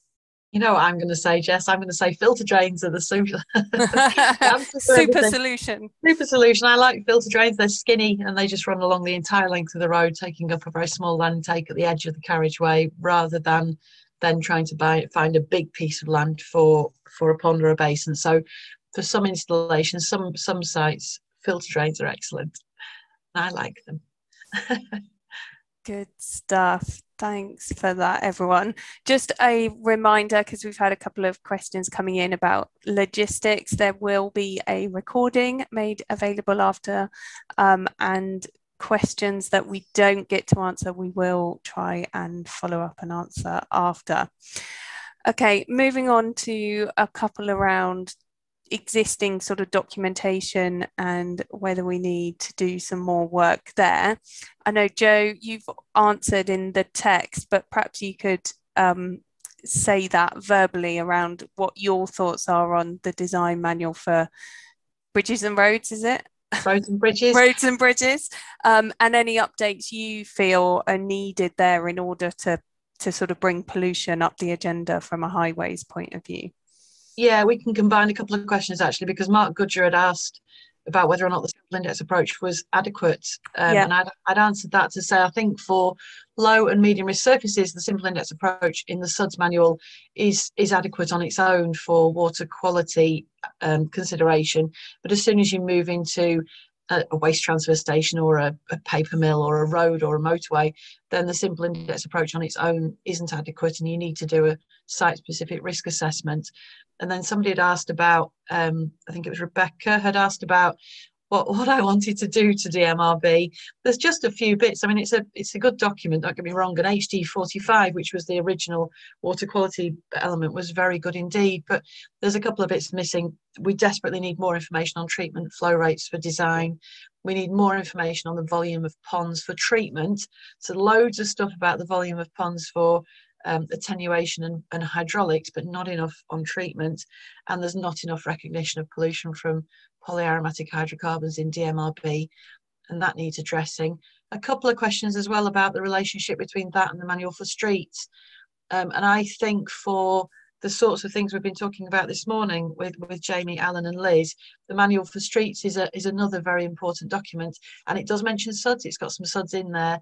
Speaker 3: You know what I'm going to say, Jess? I'm going to say filter drains are the super,
Speaker 2: super solution.
Speaker 3: Super solution. I like filter drains. They're skinny and they just run along the entire length of the road, taking up a very small land take at the edge of the carriageway, rather than then trying to buy find a big piece of land for for a pond or a basin. So, for some installations, some some sites, filter drains are excellent. I like them.
Speaker 2: Good stuff. Thanks for that, everyone. Just a reminder, because we've had a couple of questions coming in about logistics, there will be a recording made available after, um, and questions that we don't get to answer, we will try and follow up and answer after. Okay, moving on to a couple around existing sort of documentation and whether we need to do some more work there. I know, Jo, you've answered in the text, but perhaps you could um, say that verbally around what your thoughts are on the design manual for bridges and roads, is it?
Speaker 3: Roads and bridges.
Speaker 2: roads and bridges. Um, and any updates you feel are needed there in order to to sort of bring pollution up the agenda from a highways point of view.
Speaker 3: Yeah, we can combine a couple of questions actually, because Mark Goodger had asked about whether or not the simple index approach was adequate. Um, yeah. And I'd, I'd answered that to say I think for low and medium risk surfaces, the simple index approach in the SUDS manual is, is adequate on its own for water quality um, consideration. But as soon as you move into a, a waste transfer station or a, a, paper mill or a road or a motorway, then the simple index approach on its own isn't adequate and you need to do a site specific risk assessment. And then somebody had asked about, um, I think it was Rebecca had asked about what, what I wanted to do to DMRB. There's just a few bits. I mean, it's a it's a good document. Don't get me wrong. And HD 45, which was the original water quality element, was very good indeed. But there's a couple of bits missing. We desperately need more information on treatment flow rates for design. We need more information on the volume of ponds for treatment. So loads of stuff about the volume of ponds for um, attenuation and, and, hydraulics, but not enough on treatment. And there's not enough recognition of pollution from polyaromatic hydrocarbons in DMRB, and that needs addressing. A couple of questions as well about the relationship between that and the manual for streets. Um, and I think for the sorts of things we've been talking about this morning with, with Jamie, Allen, and Liz, the manual for streets is a is another very important document, and it does mention SUDS. It's got some SUDS in there,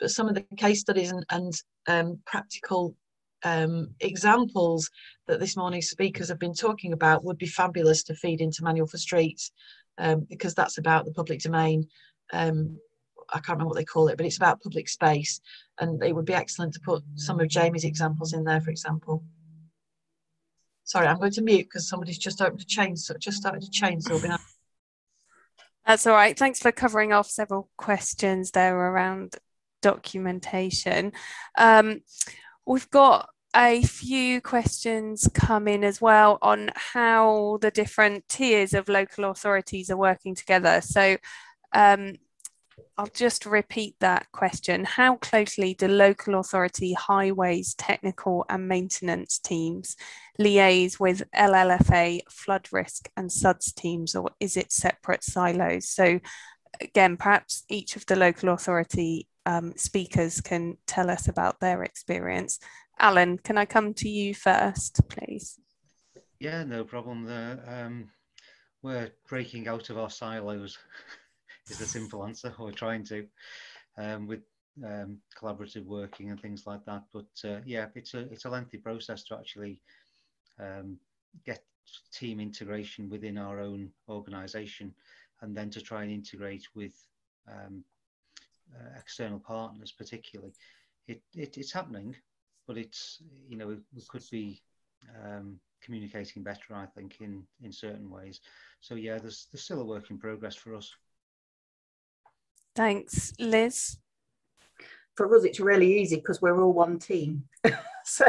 Speaker 3: but some of the case studies and, and um, practical um, examples that this morning's speakers have been talking about would be fabulous to feed into Manual for Streets um, because that's about the public domain. Um, I can't remember what they call it, but it's about public space. And it would be excellent to put some of Jamie's examples in there, for example. Sorry, I'm going to mute because somebody's just opened a chainsaw, just started a chainsaw.
Speaker 2: That's all right. Thanks for covering off several questions there around documentation. Um, we've got a few questions come in as well on how the different tiers of local authorities are working together. So um, I'll just repeat that question. How closely do local authority highways technical and maintenance teams liaise with LLFA flood risk and SUDS teams, or is it separate silos? So again, perhaps each of the local authority um, speakers can tell us about their experience Allen, can I come to you first, please?
Speaker 4: Yeah, no problem. The, um, we're breaking out of our silos is the simple answer. We're trying to um, with um, collaborative working and things like that. But uh, yeah, it's a it's a lengthy process to actually um, get team integration within our own organisation, and then to try and integrate with um, uh, external partners, particularly. It, it, it's happening, but it's you know we could be um, communicating better, I think, in in certain ways. So yeah, there's there's still a work in progress for us.
Speaker 2: Thanks, Liz.
Speaker 5: For us, it's really easy because we're all one team. so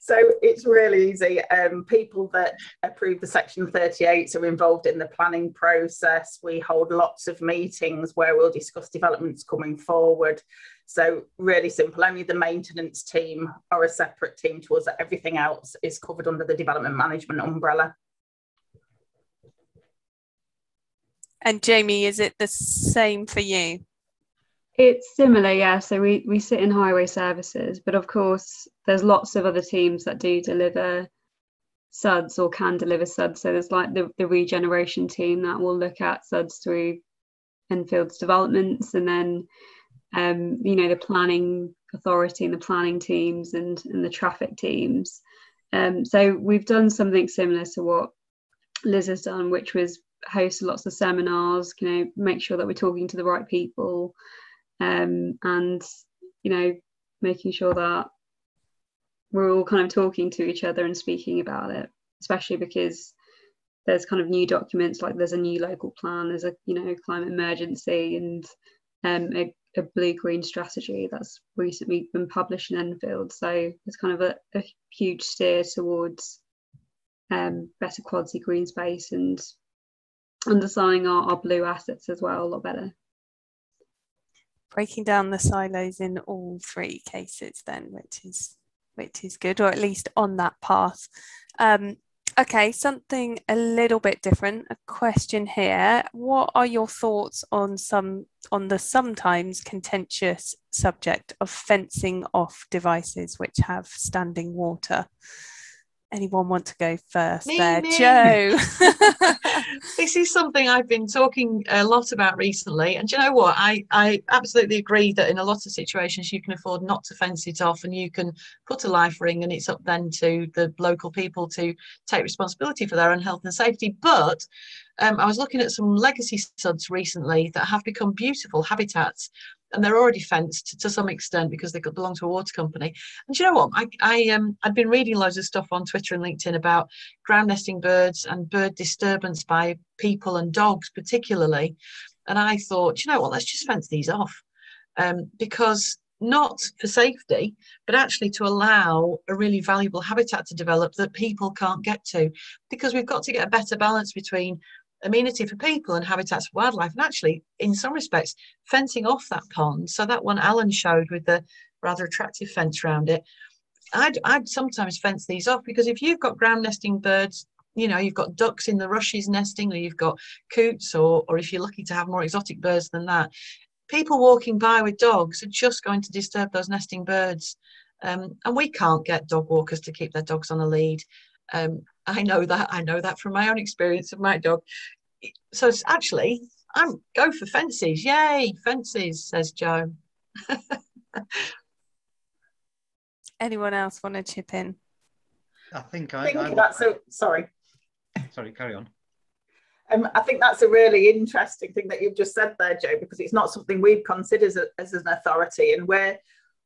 Speaker 5: so it's really easy. Um, people that approve the section 38s are involved in the planning process. We hold lots of meetings where we'll discuss developments coming forward. So really simple. Only the maintenance team are a separate team to us. Everything else is covered under the development management umbrella
Speaker 2: and jamie is it the same for you
Speaker 6: it's similar, yeah. So we, we sit in highway services, but of course, there's lots of other teams that do deliver SUDS or can deliver SUDS. So there's like the, the regeneration team that will look at SUDS through Enfield's developments, and then um, you know the planning authority and the planning teams and, and the traffic teams. Um, so we've done something similar to what Liz has done, which was host lots of seminars, you know, make sure that we're talking to the right people, um, and you know making sure that we're all kind of talking to each other and speaking about it especially because there's kind of new documents like there's a new local plan there's a you know climate emergency and um, a, a blue-green strategy that's recently been published in Enfield. So there's kind of a, a huge steer towards um, better quality green space and understanding our, our blue assets as well a lot better.
Speaker 2: Breaking down the silos in all three cases then, which is which is good, or at least on that path. Um, okay, something a little bit different. A question here: What are your thoughts on some on the sometimes contentious subject of fencing off devices which have standing water? Anyone want to go first me, there? Me. jo.
Speaker 3: This is something i've been talking a lot about recently and you know what? I i absolutely agree that in a lot of situations you can afford not to fence it off and you can put a life ring and it's up then to the local people to take responsibility for their own health and safety. But um, I was looking at some legacy suds recently that have become beautiful habitats and they're already fenced to some extent because they belong to a water company. And you know what? I, I um I'd been reading loads of stuff on Twitter and LinkedIn about ground nesting birds and bird disturbance by people and dogs particularly. And I thought, you know what? Let's just fence these off, um, because not for safety, but actually to allow a really valuable habitat to develop that people can't get to, because we've got to get a better balance between amenity for people and habitats for wildlife. And actually, in some respects, fencing off that pond. So that one Allen showed with the rather attractive fence around it. I'd, I'd sometimes fence these off because if you've got ground nesting birds, you know, you've got ducks in the rushes nesting, or you've got coots, or, or if you're lucky to have more exotic birds than that, people walking by with dogs are just going to disturb those nesting birds. Um, and we can't get dog walkers to keep their dogs on a lead. Um, I know that. I know that from my own experience of my dog. So it's actually, I'm go for fences. Yay, fences, says Jo.
Speaker 2: Anyone else want to chip in?
Speaker 4: I think I,
Speaker 5: I think
Speaker 4: I
Speaker 5: that's a sorry.
Speaker 4: Sorry, carry on.
Speaker 5: Um, I think that's a really interesting thing that you've just said there, Jo, because it's not something we've considered as, as an authority, and we're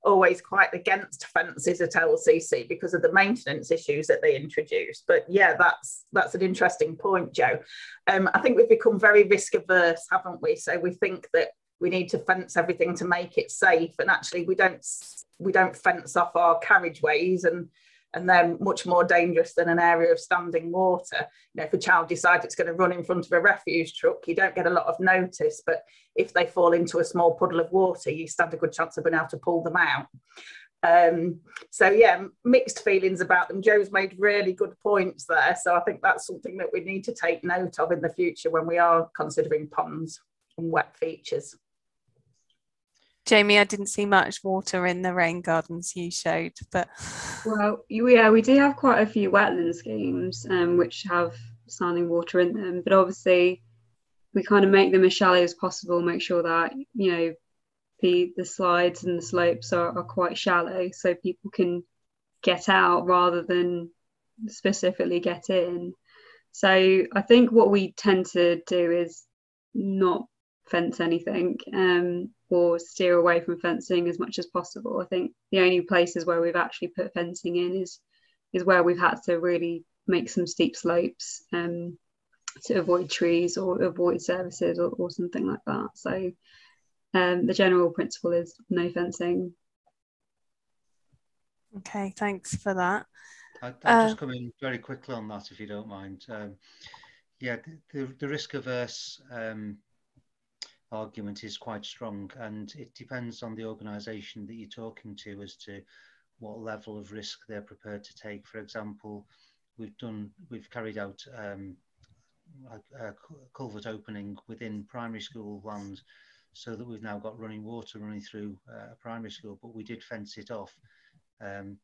Speaker 5: always quite against fences at LCC because of the maintenance issues that they introduce. But yeah, that's that's an interesting point, Jo. Um, I think we've become very risk averse, haven't we? So we think that we need to fence everything to make it safe, and actually we don't we don't fence off our carriageways and and they're much more dangerous than an area of standing water. You know, if a child decides it's going to run in front of a refuse truck, you don't get a lot of notice. But if they fall into a small puddle of water, you stand a good chance of being able to pull them out. Um, so yeah, mixed feelings about them. Jo's made really good points there. So I think that's something that we need to take note of in the future when we are considering ponds and wet features.
Speaker 2: Jamie, I didn't see much water in the rain gardens you showed, but
Speaker 6: well, yeah, we do have quite a few wetland schemes um, which have standing water in them, but obviously we kind of make them as shallow as possible, make sure that you know the the slides and the slopes are, are quite shallow, so people can get out rather than specifically get in. So I think what we tend to do is not fence anything um, or steer away from fencing as much as possible. I think the only places where we've actually put fencing in is is where we've had to really make some steep slopes um, to avoid trees or avoid services or, or something like that. So um, the general principle is no fencing.
Speaker 2: Okay, thanks for that.
Speaker 4: I, will uh, just come in very quickly on that, if you don't mind. Um, yeah, the, the, the risk averse um, argument is quite strong, and it depends on the organisation that you're talking to as to what level of risk they're prepared to take. For example, we've done we've carried out um, a, a, culvert opening within primary school land, so that we've now got running water running through uh, a primary school, but we did fence it off. Um,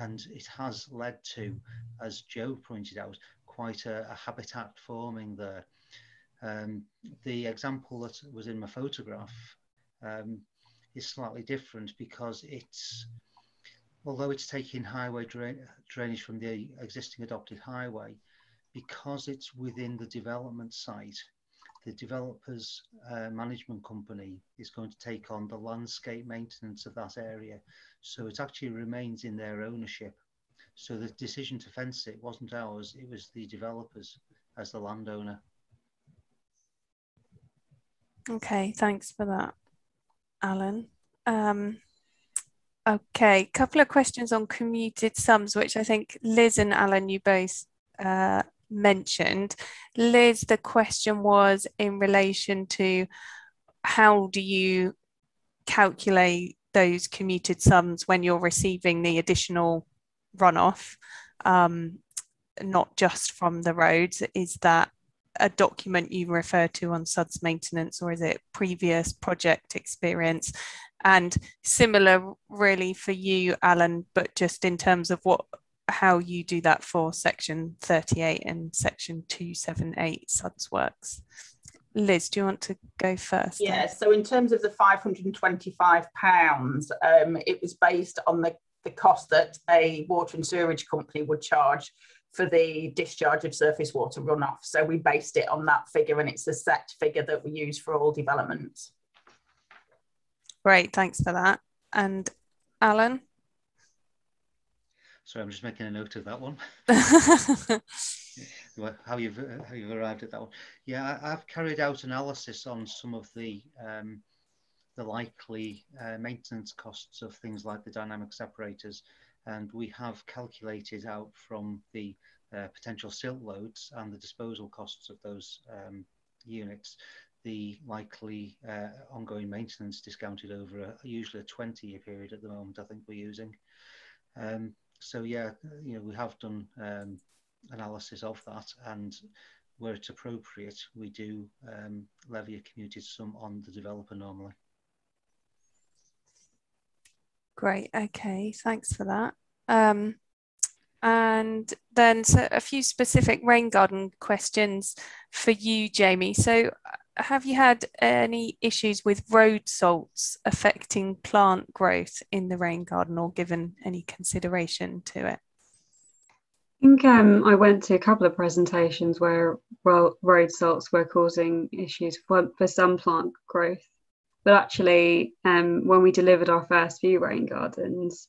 Speaker 4: and it has led to, as Jo pointed out, quite a, a habitat forming there. Um, the example that was in my photograph um, is slightly different because it's, although it's taking highway drain, drainage from the existing adopted highway, because it's within the development site, the developer's uh, management company is going to take on the landscape maintenance of that area. So it actually remains in their ownership. So the decision to fence it wasn't ours, it was the developers as the landowner.
Speaker 2: Okay, thanks for that, Allen. Um, okay, couple of questions on commuted sums, which I think Liz and Allen, you both uh, mentioned. Liz, the question was in relation to how do you calculate those commuted sums when you're receiving the additional runoff, um, not just from the roads? Is that a document you refer to on SUDS maintenance or is it previous project experience? And similar really for you, Allen, but just in terms of what how you do that for section 38 and section 278 SUDS works. Liz, do you want to go first?
Speaker 5: Yeah, so in terms of the £525, um, it was based on the, the cost that a water and sewerage company would charge for the discharge of surface water runoff. So we based it on that figure and it's a set figure that we use for all developments.
Speaker 2: Great, thanks for that. And Allen?
Speaker 4: Sorry, I'm just making a note of that one. how you've how you've arrived at that one. Yeah, I, have carried out analysis on some of the um, the likely uh, maintenance costs of things like the dynamic separators, and we have calculated out from the uh, potential silt loads and the disposal costs of those um, units the likely uh, ongoing maintenance discounted over a, usually a 20 year period at the moment I think we're using. Um, so yeah, you know, we have done um, analysis of that, and where it's appropriate, we do um, levy a commuted sum on the developer normally.
Speaker 2: Great. Okay. Thanks for that. Um, and then so a few specific rain garden questions for you, Jamie. So have you had any issues with road salts affecting plant growth in the rain garden or given any consideration to it?
Speaker 6: I think um, I went to a couple of presentations where road salts were causing issues for, for some plant growth. But actually, um, when we delivered our first few rain gardens,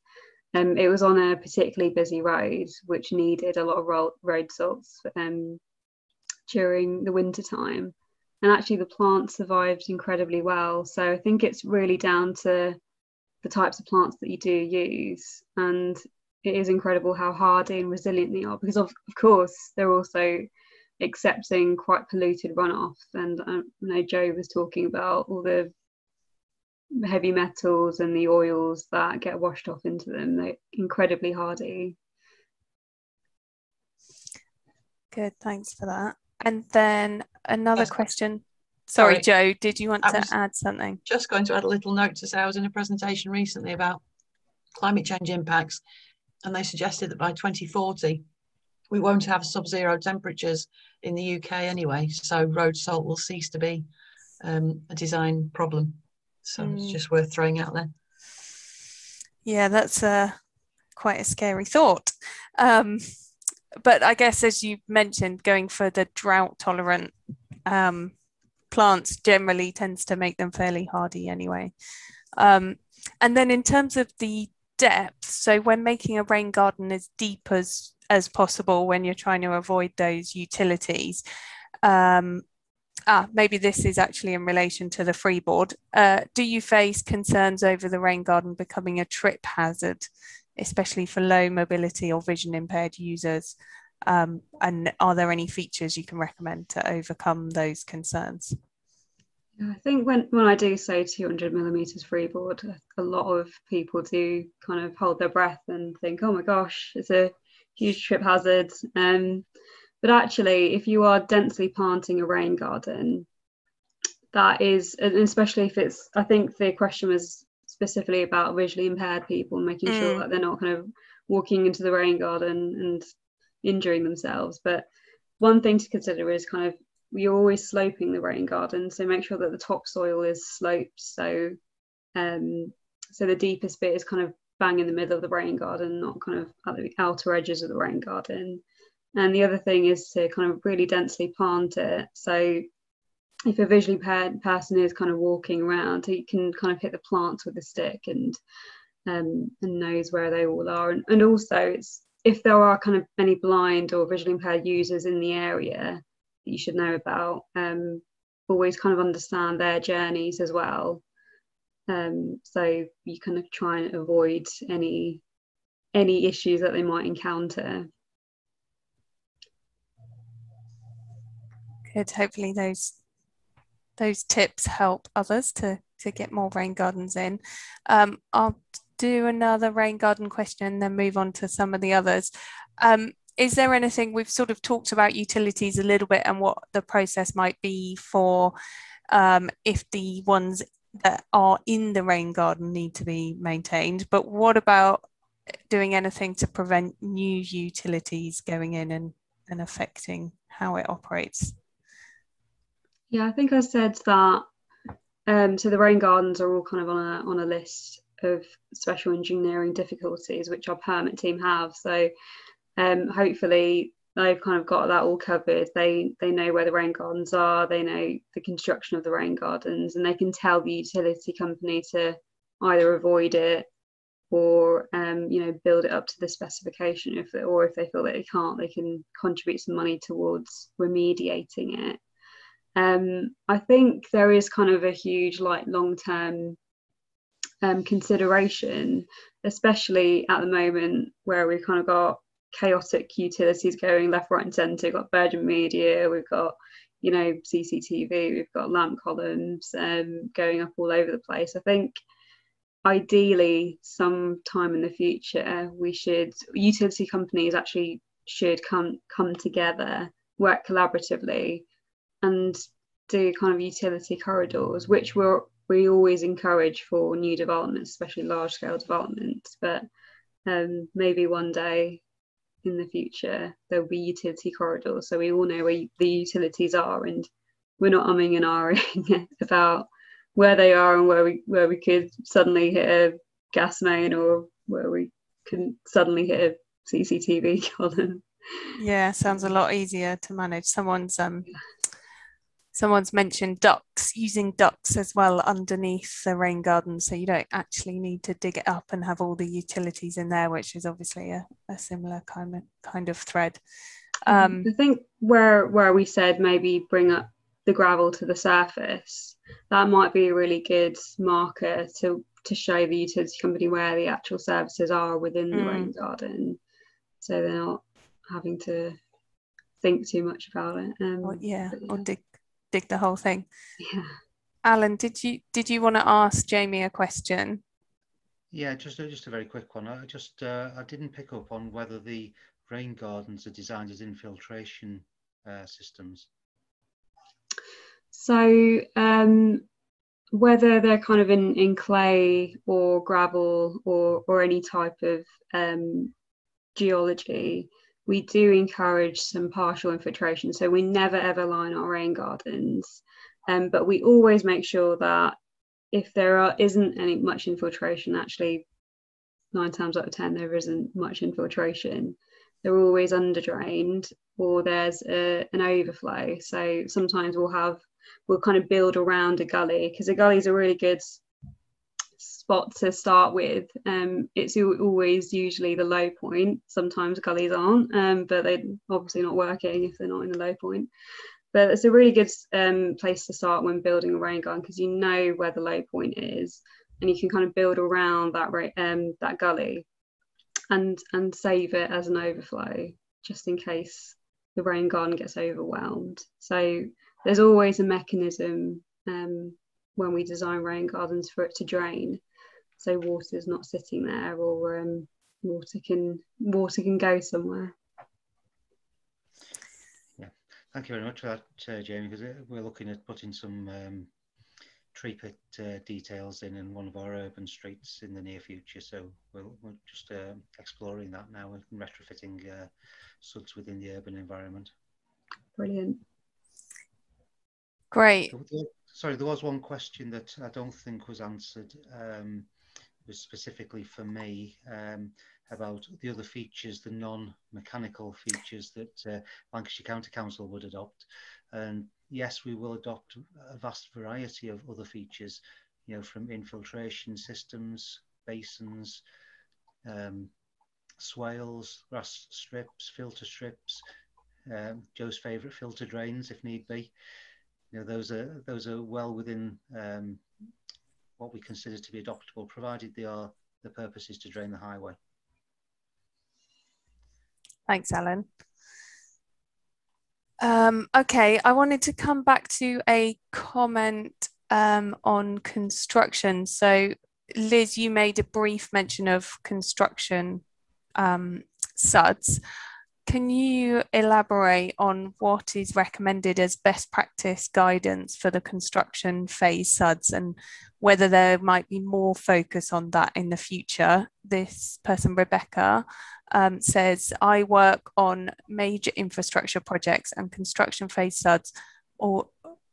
Speaker 6: um, it was on a particularly busy road which needed a lot of ro- road salts um, during the winter time and actually the plant survived incredibly well. So I think it's really down to the types of plants that you do use, and it is incredible how hardy and resilient they are. Because of, of course they're also accepting quite polluted runoff, and um, I know Jo was talking about all the heavy metals and the oils that get washed off into them. They're incredibly hardy.
Speaker 2: Good, thanks for that. And then another question. Sorry, Sorry, Jo, did you want I to add something?
Speaker 3: Just going to add a little note to say I was in a presentation recently about climate change impacts, and they suggested that by 2040, we won't have sub zero temperatures in the UK anyway. So road salt will cease to be um, a design problem. So mm. it's just worth throwing out there.
Speaker 2: Yeah, that's uh, quite a scary thought. Um, but I guess as you mentioned, going for the drought tolerant um, plants generally tends to make them fairly hardy anyway. Um, and then in terms of the depth, so when making a rain garden as deep as as possible when you're trying to avoid those utilities. Um, ah, maybe this is actually in relation to the freeboard. Uh, do you face concerns over the rain garden becoming a trip hazard especially for low mobility or vision impaired users? Um, and are there any features you can recommend to overcome those concerns?
Speaker 6: I think when, when I do say 200 millimeters freeboard, a lot of people do kind of hold their breath and think, oh my gosh, it's a huge trip hazard. Um, but actually, if you are densely planting a rain garden, that is, especially if it's, I think the question was specifically about visually impaired people, making mm. sure that they're not kind of walking into the rain garden and injuring themselves. But one thing to consider is kind of you're always sloping the rain garden, so make sure that the topsoil is sloped. So, um, so the deepest bit is kind of bang in the middle of the rain garden, not kind of at the outer edges of the rain garden. And the other thing is to kind of really densely plant it. So if a visually impaired person is kind of walking around, he can kind of hit the plants with a stick and um, and knows where they all are. And, and also, it's if there are kind of any blind or visually impaired users in the area that you should know about, um, always kind of understand their journeys as well. Um, so you kind of try and avoid any any issues that they might encounter.
Speaker 2: Good. Hopefully those those tips help others to to get more rain gardens in. Um, I'll do another rain garden question and then move on to some of the others. Um, is there anything we've sort of talked about utilities a little bit and what the process might be for um, if the ones that are in the rain garden need to be maintained? But what about doing anything to prevent new utilities going in and, and affecting how it operates?
Speaker 6: Yeah, I think I said that. Um, so the rain gardens are all kind of on a on a list of special engineering difficulties, which our permit team have. So um, hopefully they've kind of got that all covered. They they know where the rain gardens are. They know the construction of the rain gardens, and they can tell the utility company to either avoid it or um, you know build it up to the specification if or if they feel that they can't they can contribute some money towards remediating it um, i think there is kind of a huge like long-term um, consideration especially at the moment where we've kind of got chaotic utilities going left right and centre. We've got virgin media we've got you know cctv we've got lamp columns um, going up all over the place. I think ideally sometime in the future we should utility companies actually should come come together work collaboratively and do kind of utility corridors which we we always encourage for new developments especially large scale developments but um, maybe one day in the future there'll be utility corridors so we all know where the utilities are and we're not umming and ahhing about where they are and where we where we could suddenly hit a gas main or where we can suddenly hit a CCTV column.
Speaker 2: Yeah, sounds a lot easier to manage. Someone's um someone's mentioned ducts, using ducts as well underneath the rain garden, so you don't actually need to dig it up and have all the utilities in there, which is obviously a, a similar kind of kind of thread.
Speaker 6: Um, I think where where we said maybe bring up the gravel to the surface, that might be a really good marker to to show the utility company where the actual services are within the mm. rain garden, so they're not having to think too much about it.
Speaker 2: Um, or, yeah, yeah, or dig dig the whole thing.
Speaker 6: Yeah.
Speaker 2: Allen, did you did you want to ask Jamie a question?
Speaker 4: Yeah, just just a very quick one. I just uh, I didn't pick up on whether the rain gardens are designed as infiltration uh, systems.
Speaker 6: So um, whether they're kind of in, in clay or gravel or, or any type of um, geology, we do encourage some partial infiltration. So we never ever line our rain gardens, um, but we always make sure that if there are, isn't any much infiltration, actually nine times out of ten there isn't much infiltration. They're always under drained or there's a, an overflow. So sometimes we'll have we'll kind of build around a gully because a gully is a really good spot to start with. Um, it's always usually the low point. Sometimes gullies aren't, um, but they're obviously not working if they're not in the low point. But it's a really good um, place to start when building a rain garden because you know where the low point is, and you can kind of build around that um, that gully, and and save it as an overflow just in case the rain garden gets overwhelmed. So there's always a mechanism um, when we design rain gardens for it to drain so water's not sitting there or um, water can water can go somewhere.
Speaker 4: Yeah. Thank you very much for that uh, jamie because uh, we're looking at putting some um, tree pit uh, details in in one of our urban streets in the near future. So we're, we're just uh, exploring that now and retrofitting uh, suds within the urban environment.
Speaker 6: Brilliant.
Speaker 2: Great.
Speaker 4: Sorry, there was one question that I don't think was answered. Um, was specifically for me um, about the other features, the non-mechanical features that uh, Lancashire County Council would adopt. And yes, we will adopt a vast variety of other features, you know, from infiltration systems, basins, um, swales, grass strips, filter strips, um, Jo's favourite filter drains if need be. you know, those are those are well within um, what we consider to be adoptable, provided they are the purpose is to drain the highway.
Speaker 2: Thanks, Allen. Um, okay, I wanted to come back to a comment um, on construction. So, Liz, you made a brief mention of construction um, SUDs. Can you elaborate on what is recommended as best practice guidance for the construction phase SUDs and whether there might be more focus on that in the future? This person, Rebecca, um, says, I work on major infrastructure projects and construction phase SUDs or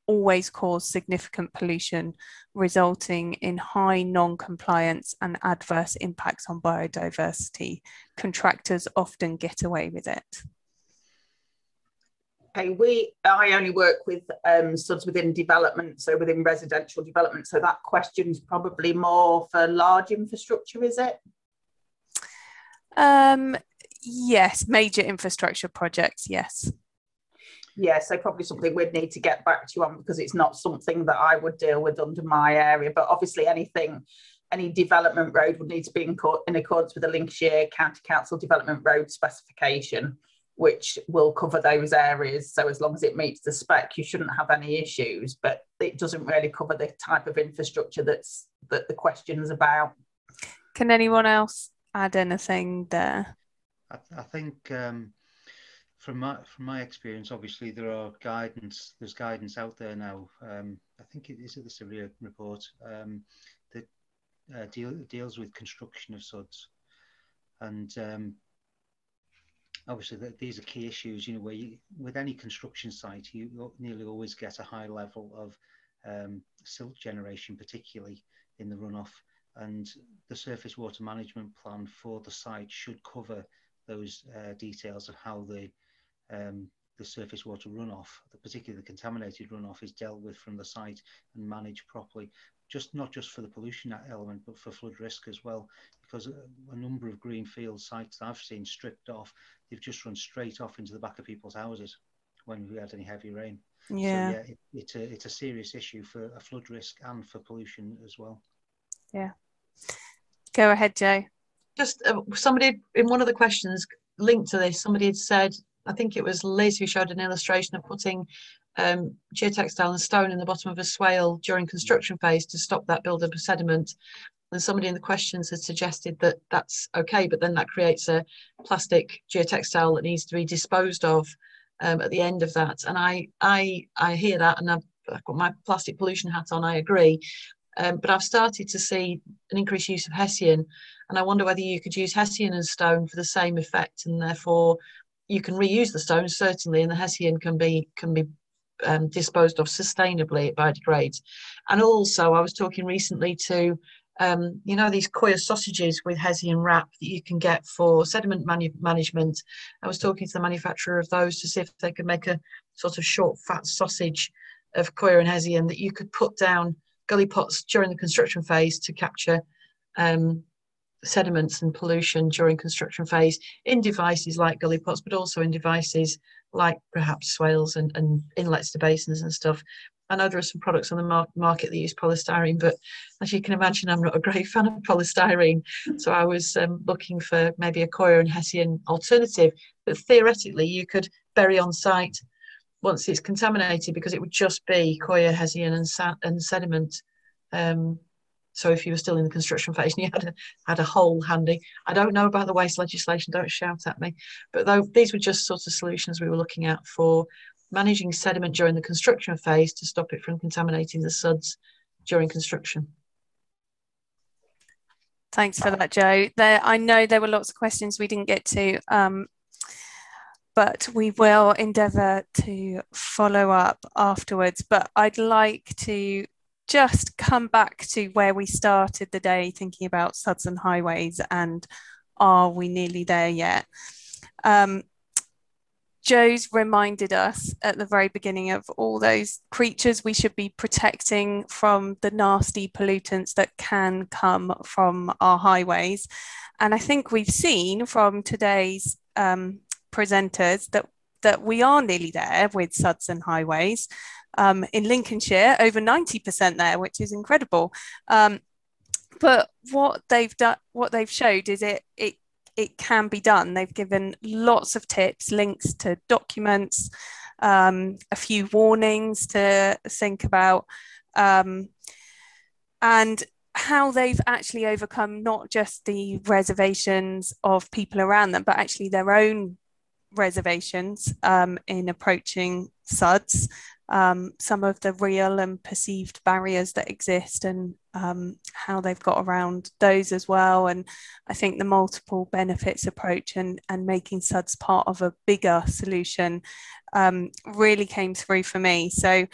Speaker 2: always cause significant pollution, resulting in high non compliance and adverse impacts on biodiversity. Contractors often get away with it.
Speaker 5: Okay, we I only work with um, SUDs within development, so within residential development. So that question's probably more for large infrastructure, is it?
Speaker 2: Um, yes, major infrastructure projects, yes
Speaker 5: yeah, so probably something we'd need to get back to you on because it's not something that I would deal with under my area. But obviously, anything, any development road would need to be in, co- in accordance with the Lincolnshire County Council Development Road specification, which will cover those areas. So as long as it meets the spec, you shouldn't have any issues. But it doesn't really cover the type of infrastructure that's that the question is about.
Speaker 2: Can anyone else add anything there?
Speaker 4: I, I think. Um from my from my experience, obviously there are guidance. There's guidance out there now. Um, I think it is at the CIRIA report um, that uh, deal, deals with construction of SUDs, and um, obviously the, these are key issues. You know, where you, with any construction site, you nearly always get a high level of um, silt generation, particularly in the runoff, and the surface water management plan for the site should cover those uh, details of how the um, the surface water runoff, particularly the contaminated runoff, is dealt with from the site and managed properly. Just not just for the pollution element, but for flood risk as well. Because a, a number of greenfield sites that I've seen stripped off, they've just run straight off into the back of people's houses when we had any heavy rain.
Speaker 2: Yeah,
Speaker 4: so, yeah, it, it's a it's a serious issue for a flood risk and for pollution as well.
Speaker 2: Yeah. Go ahead, Jo.
Speaker 3: Just uh, somebody in one of the questions linked to this, somebody had said I think it was Liz who showed an illustration of putting um, geotextile and stone in the bottom of a swale during construction phase to stop that buildup of sediment. And somebody in the questions had suggested that that's okay, but then that creates a plastic geotextile that needs to be disposed of um, at the end of that. And I, I, I hear that, and I've, I've got my plastic pollution hat on. I agree, um, but I've started to see an increased use of hessian, and I wonder whether you could use hessian and stone for the same effect, and therefore you can reuse the stones certainly, and the hessian can be can be um, disposed of sustainably. It biodegrades, and also I was talking recently to um, you know these coir sausages with hessian wrap that you can get for sediment manu- management. I was talking to the manufacturer of those to see if they could make a sort of short fat sausage of coir and hessian that you could put down gully pots during the construction phase to capture um, sediments and pollution during construction phase in devices like gully pots, but also in devices like perhaps swales and, and inlets to basins and stuff. I know there are some products on the mar- market that use polystyrene, but as you can imagine, I'm not a great fan of polystyrene. So I was um, looking for maybe a coir and hessian alternative that theoretically you could bury on site once it's contaminated because it would just be coir, hessian, and, sa- and sediment. Um, so if you were still in the construction phase and you had a, had a hole handy, I don't know about the waste legislation, don't shout at me. But though these were just sort of solutions we were looking at for managing sediment during the construction phase to stop it from contaminating the suds during construction.
Speaker 2: Thanks for that, Jo. There, I know there were lots of questions we didn't get to, um, but we will endeavour to follow up afterwards. But I'd like to just come back to where we started the day thinking about suds and highways and are we nearly there yet? Um, Jo's reminded us at the very beginning of all those creatures we should be protecting from the nasty pollutants that can come from our highways. And I think we've seen from today's um, presenters that, that we are nearly there with suds and highways. Um, in Lincolnshire, over 90% there, which is incredible. Um, but what they've done, what they've showed is it it it can be done. They've given lots of tips, links to documents, um, a few warnings to think about, um, and how they've actually overcome not just the reservations of people around them, but actually their own reservations um, in approaching SUDS, um, some of the real and perceived barriers that exist, and um, how they've got around those as well. And I think the multiple benefits approach and, and making SUDS part of a bigger solution um, really came through for me. So,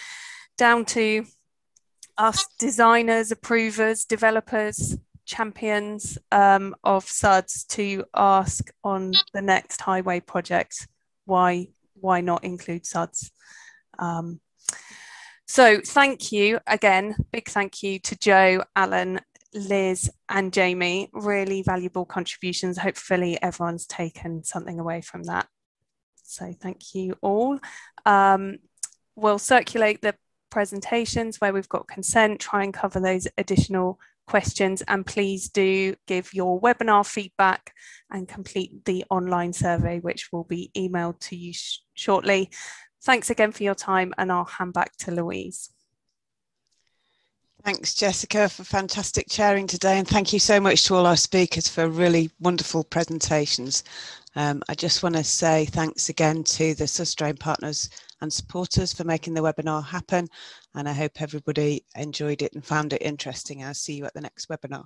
Speaker 2: down to us designers, approvers, developers, champions um, of SUDS to ask on the next highway project why why not include SUDS. Um, so thank you again, big thank you to Jo, Allen, Liz and Jamie, really valuable contributions. Hopefully everyone's taken something away from that. So thank you all. Um, we'll circulate the presentations where we've got consent, try and cover those additional questions and please do give your webinar feedback and complete the online survey which will be emailed to you sh shortly. Thanks again for your time and I'll hand back to Louise.
Speaker 1: Thanks, Jessica, for fantastic chairing today. And thank you so much to all our speakers for really wonderful presentations. Um, I just want to say thanks again to the susdrain partners and supporters for making the webinar happen. And I hope everybody enjoyed it and found it interesting. I'll see you at the next webinar.